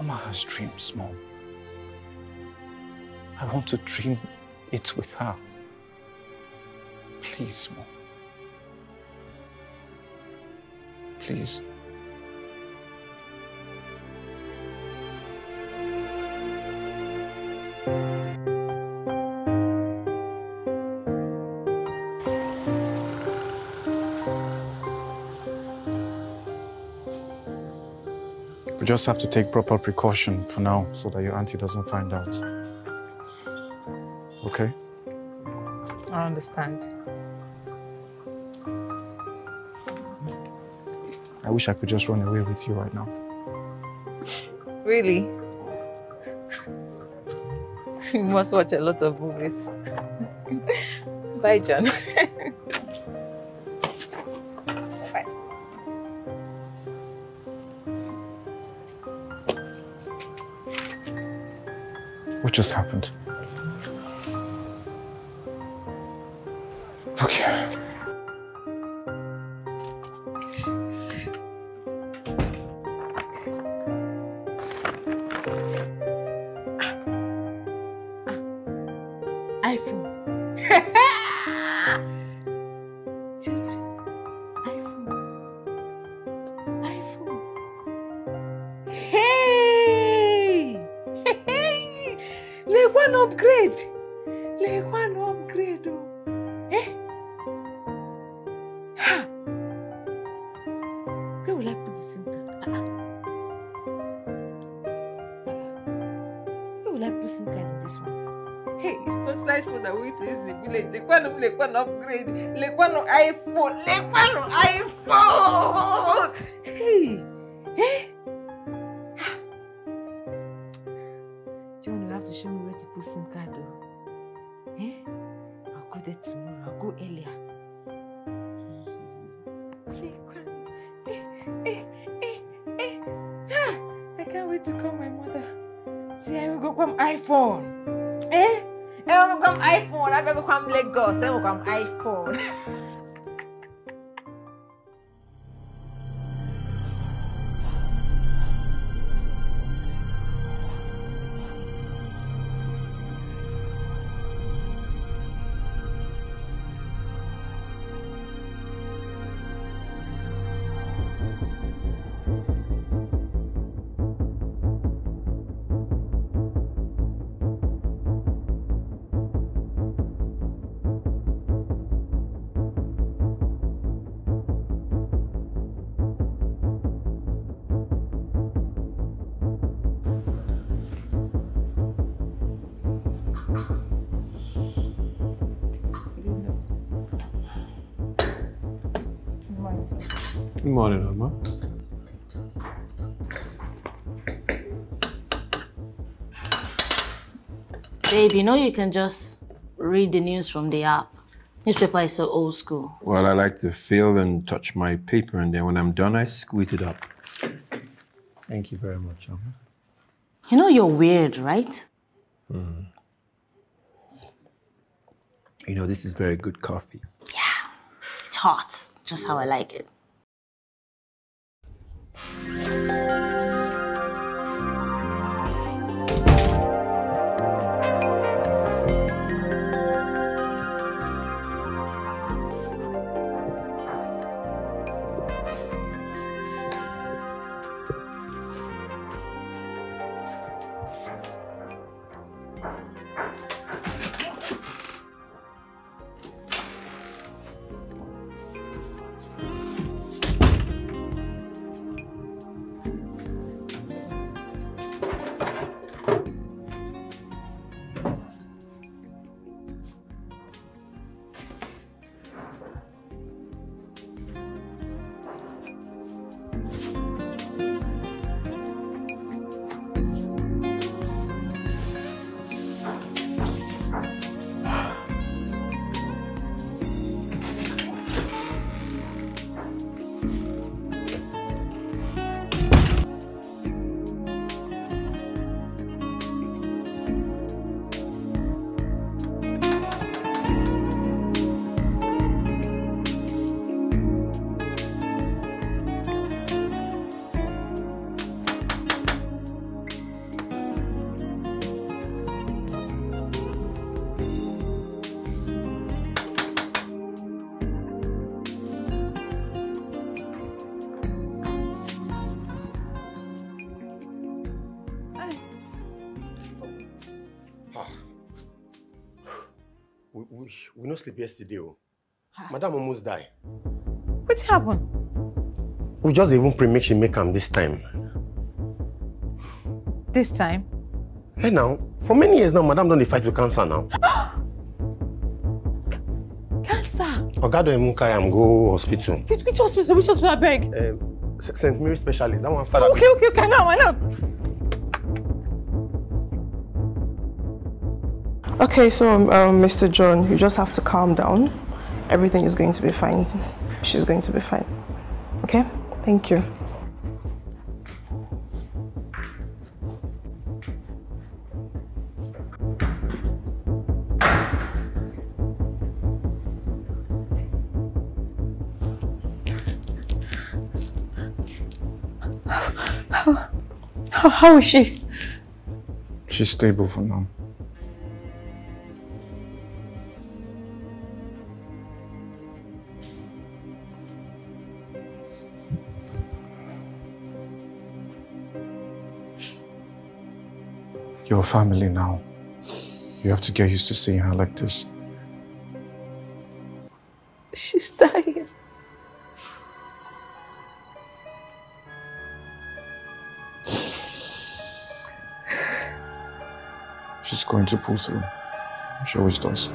Oma has dreams, Mom. I want to dream it with her. Please, Mom. Please. We just have to take proper precaution for now so that your auntie doesn't find out. Understand. I wish I could just run away with you right now. Really? you must watch a lot of movies. Bye, John. Bye. What just happened? Lekwano iPhone. Lekwano iPhone. Hey, eh? John, you have to show me where to put SIM card though. Eh? I'll go there tomorrow. I'll go earlier. Eh, eh, eh, eh. Ah, I can't wait to call my mother. See, I will go from iPhone. Eh? I will become iPhone. I will become Lagos. I will become iPhone. Babe, you know you can just read the news from the app. Newspaper is so old school. Well, I like to feel and touch my paper, and then when I'm done, I squeeze it up. Thank you very much. Alma. You know you're weird, right? Hmm. You know, this is very good coffee. Yeah, it's hot, just how I like it. We, no sleep yesterday. Oh. Madam almost die. What happened? We just even pray make she make am this time. This time? Hey now, for many years now, Madam don dey fight with cancer now. Cancer? Oga don even carry am go hospital. Which, which hospital? Which hospital, I beg? Um, St. Mary specialist, that one after that. Okay, okay, okay, now, I know. Okay, so um, Mr. John, you just have to calm down. Everything is going to be fine. She's going to be fine. Okay? Thank you. How, how, how is she? She's stable for now. You're family now. You have to get used to seeing her like this. She's dying. She's going to pull through. She always does.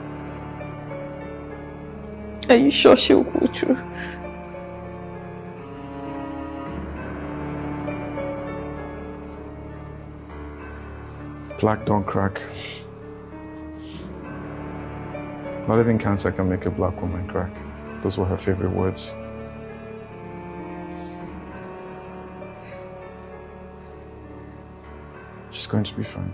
Are you sure she'll pull through? Black don't crack. Not even cancer can make a black woman crack. Those were her favorite words. She's going to be fine.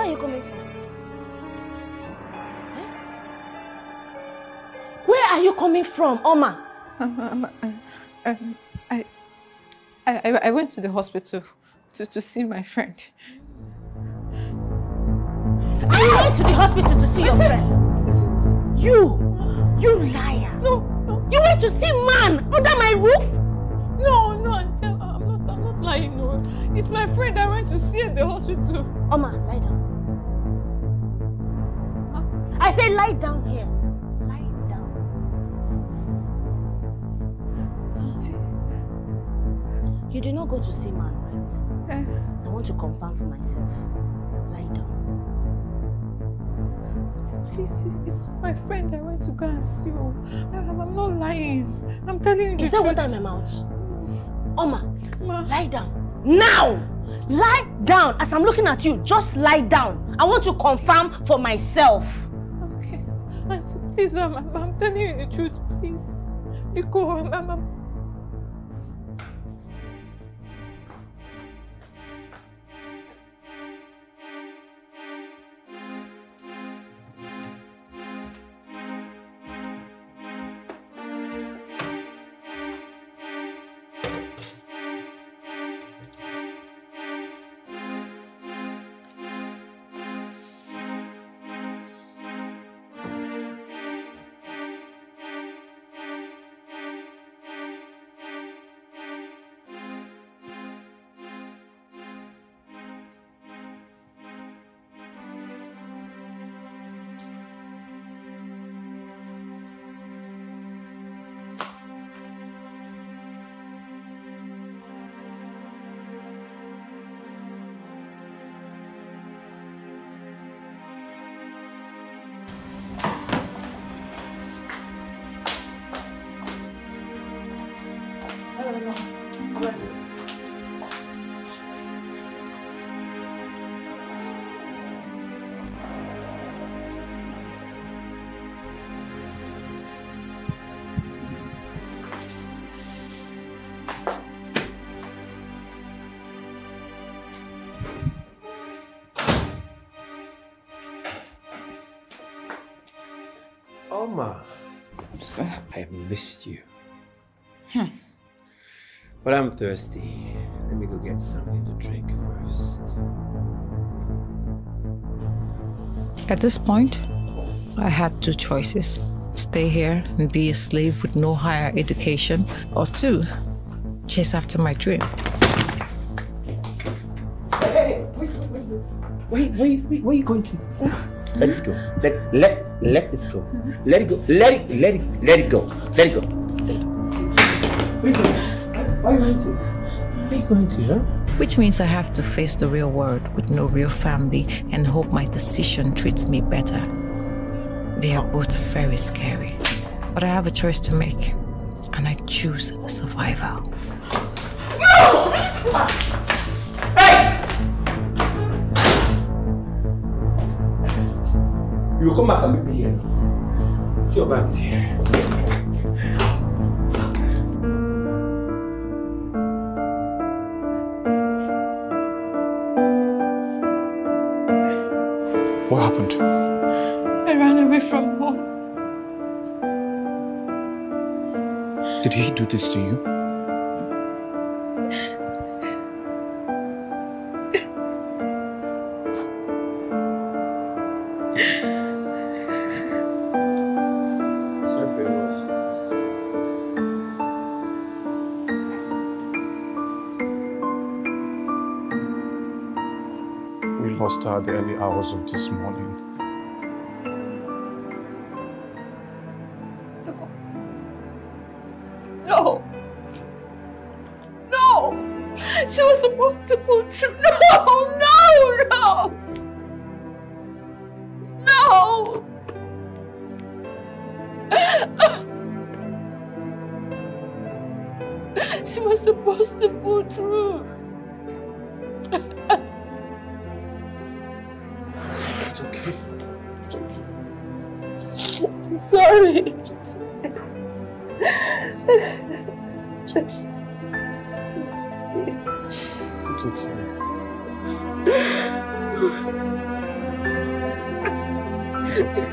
Where are you coming from? Eh? Where are you coming from, Oma? Um, um, I, I, I, I went to the hospital to, to see my friend. You went to the hospital to see your friend. You, you liar. No, no. You went to see man under my roof? No, no, Auntie, I'm not, I'm not lying, no. It's my friend I went to see at the hospital. Oma, lie down. I said, lie down here. Lie down. You did not go to see man, right? Eh? I want to confirm for myself. Lie down. Please, it's my friend I went to go and see. Oh. you. I'm not lying. I'm telling you Is that truth. water in my mouth? Oma, Ma. lie down. Now! Lie down. As I'm looking at you, just lie down. I want to confirm for myself. Auntie, please, I'm, I'm, I'm the truth, please. Because I'm, I'm, But I'm thirsty. Let me go get something to drink first. At this point, I had two choices stay here and be a slave with no higher education, or two, chase after my dream. Hey, wait, wait, wait, wait, wait, where are you going to? Let this go. Let let let this go. Let it go. Let it let it let it go. Let it go. Let it go. Where are you going? Why are you going to? Where are you going to, huh? Which means I have to face the real world with no real family and hope my decision treats me better. They are both very scary. But I have a choice to make, and I choose survival. Hey! You come back and meet me here. Your bag is here. Did he do this to you? We lost her at the early hours of this morning. No, no, no. No. She was supposed to pull through. It's okay. It's okay. I'm sorry. It's okay. It's okay.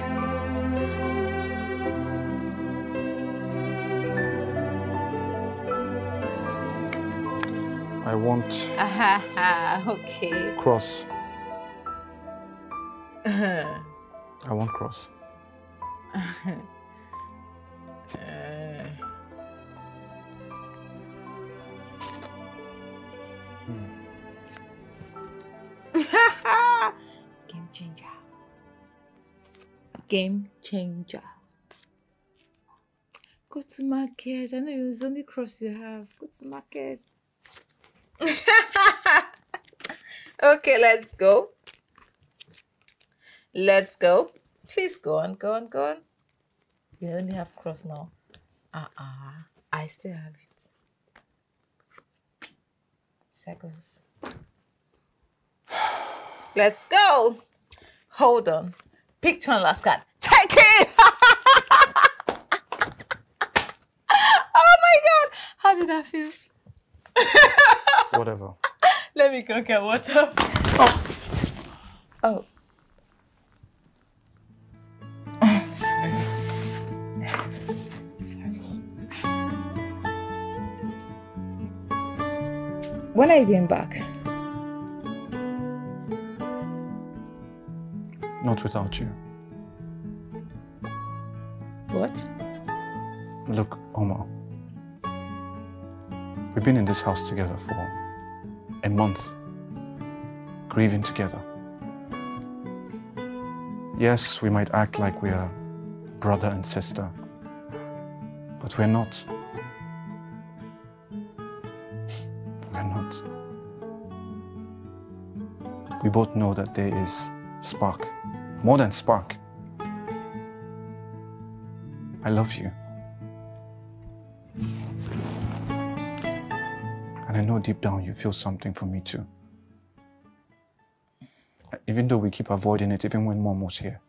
I want uh-huh. okay. cross. Uh-huh. I want cross. Uh-huh. Game changer. Go to market. I know it's only cross you have. Go to market. okay, let's go. Let's go. Please go on, go on, go on. You only have cross now. Uh-uh. I still have it. Seconds. Let's go. Hold on. Pick one last card. Check it. oh my god. How did that feel? Whatever. Let me go get water. Oh. oh. Oh. Sorry. Sorry. When are you going back? Not without you. What? Look, Oma. We've been in this house together for a month, grieving together. Yes, we might act like we are brother and sister, but we're not. We're not. We both know that there is spark, more than spark. I love you. And I know deep down you feel something for me too. Even though we keep avoiding it, even when mom was here.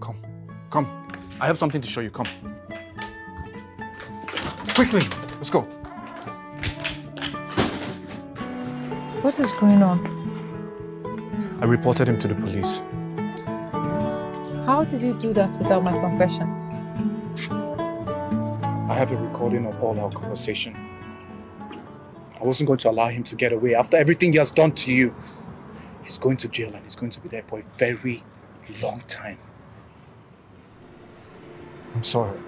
Come, come. I have something to show you. Come. Quickly, let's go. What is going on? I reported him to the police. How did you do that without my confession? I have a recording of all our conversation. I wasn't going to allow him to get away. After everything he has done to you, he's going to jail and he's going to be there for a very long time. I'm sorry.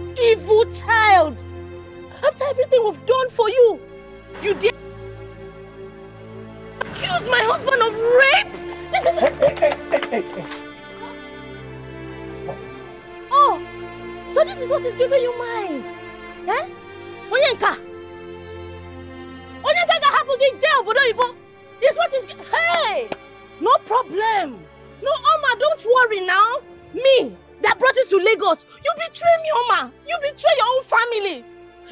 This evil child! After everything we've done for you, you dare accuse my husband of rape? This is Oh, so this is what is giving you mind, eh? Onyenka, Onyenka ga hapụ gị jee obodo oyibo. This what is hey, no problem. No, Oma, don't worry now. Me that brought you to Lagos, you betray me, Oma. You betray your own family.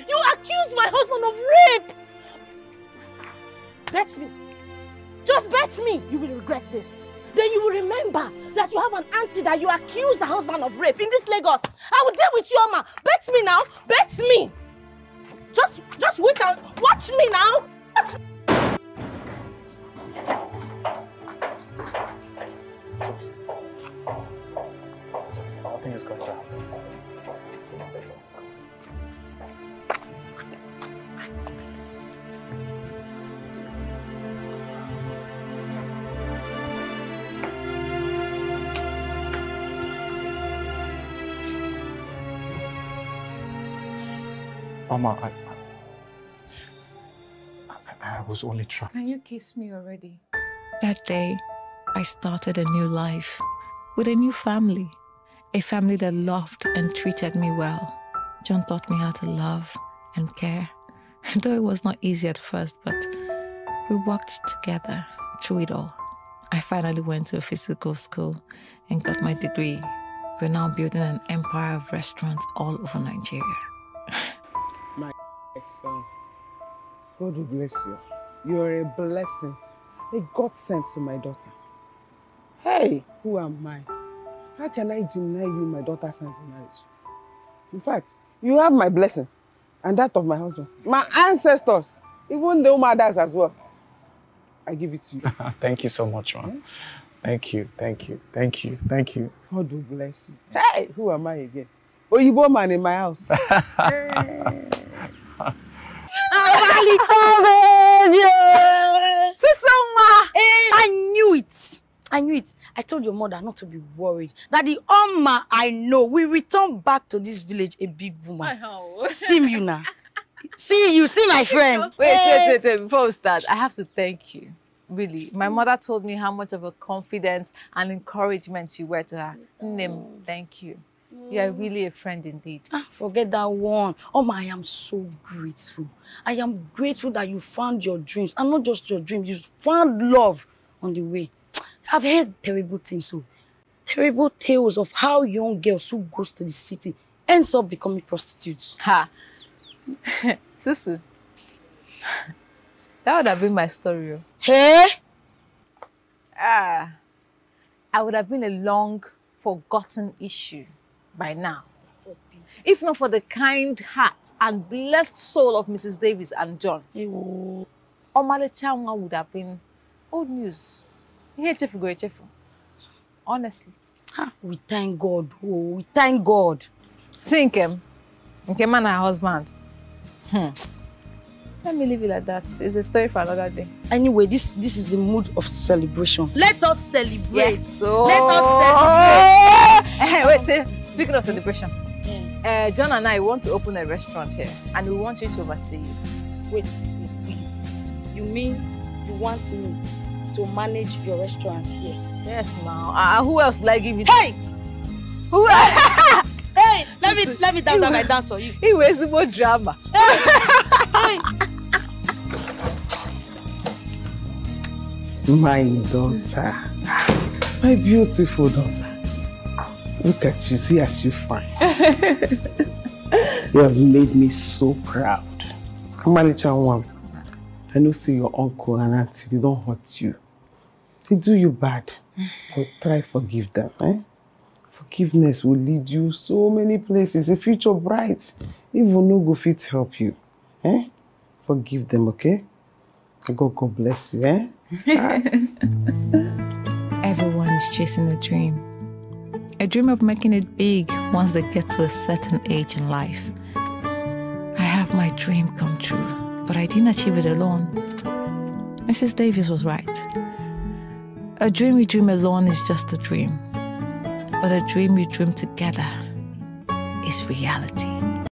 You accuse my husband of rape. Bet me. Just bet me. You will regret this. Then you will remember that you have an auntie that you accused the husband of rape in this Lagos. I will deal with you, Oma. Bet me now. Bet me. Just, just wait and watch me now. Watch me. Mama, I, I, I was only trying. Can you kiss me already? That day, I started a new life with a new family, a family that loved and treated me well. John taught me how to love and care, though it was not easy at first, but we worked together through it all. I finally went to a physical school and got my degree. We're now building an empire of restaurants all over Nigeria. My son, God will bless you. You are a blessing, a godsend to my daughter. Hey, who am I? How can I deny you my daughter's hand in marriage? In fact, you have my blessing and that of my husband, my ancestors, even the mothers as well. I give it to you. Thank you so much, man. Thank you, thank you, thank you, thank you. God will bless you. Hey, who am I again? Oyibo man in my house. Sisanwa! I knew it. I knew it. I told your mother not to be worried. That the Oma I know will return back to this village a big woman. See you now. See you, see my friend. Wait, Eh. wait, wait, wait. Before we start, I have to thank you. Really. My mother told me how much of a confidence and encouragement you were to her. Nim, thank you. You are really a friend indeed. Ah, forget that one. Oma, I am so grateful. I am grateful that you found your dreams. And not just your dreams, you found love on the way. I've heard terrible things, so terrible tales of how young girls who goes to the city ends up becoming prostitutes. Ha! Susu, that would have been my story. oh. Hey? Ah, I would have been a long forgotten issue by now. If not for the kind heart and blessed soul of Mrs. Davis and John, Omale Chanwa would have been old news. Ihe echefu go echefu. Honestly. We thank God. Oh, we thank God. See Nkem. Nkem and her husband. Hmm. Let me leave it like that. It's a story for another day. Anyway, this this is a mood of celebration. Let us celebrate. Yes, so Let us celebrate. Eh, wait, say, speaking of celebration, uh, John and I want to open a restaurant here, and we want you to oversee it. Wait, wait, wait. You mean you want me to manage your restaurant here? Yes, now. Uh, who else will I give it? Hey! Who else? Hey, let me let me dance my dance for you. He was more drama. Hey! My daughter. My beautiful daughter. Look at you, see as you fine. you have made me so proud. Come on, little one. I know see your uncle and auntie, they don't hurt you. They do you bad, but try forgive them, eh? Forgiveness will lead you so many places, a future bright. Even no go fit help you, eh? Forgive them, okay? God, God bless you, eh? Everyone is chasing a dream. A dream of making it big once they get to a certain age in life. I have my dream come true, but I didn't achieve it alone. Mrs. Davis was right. A dream you dream alone is just a dream, but a dream you dream together is reality.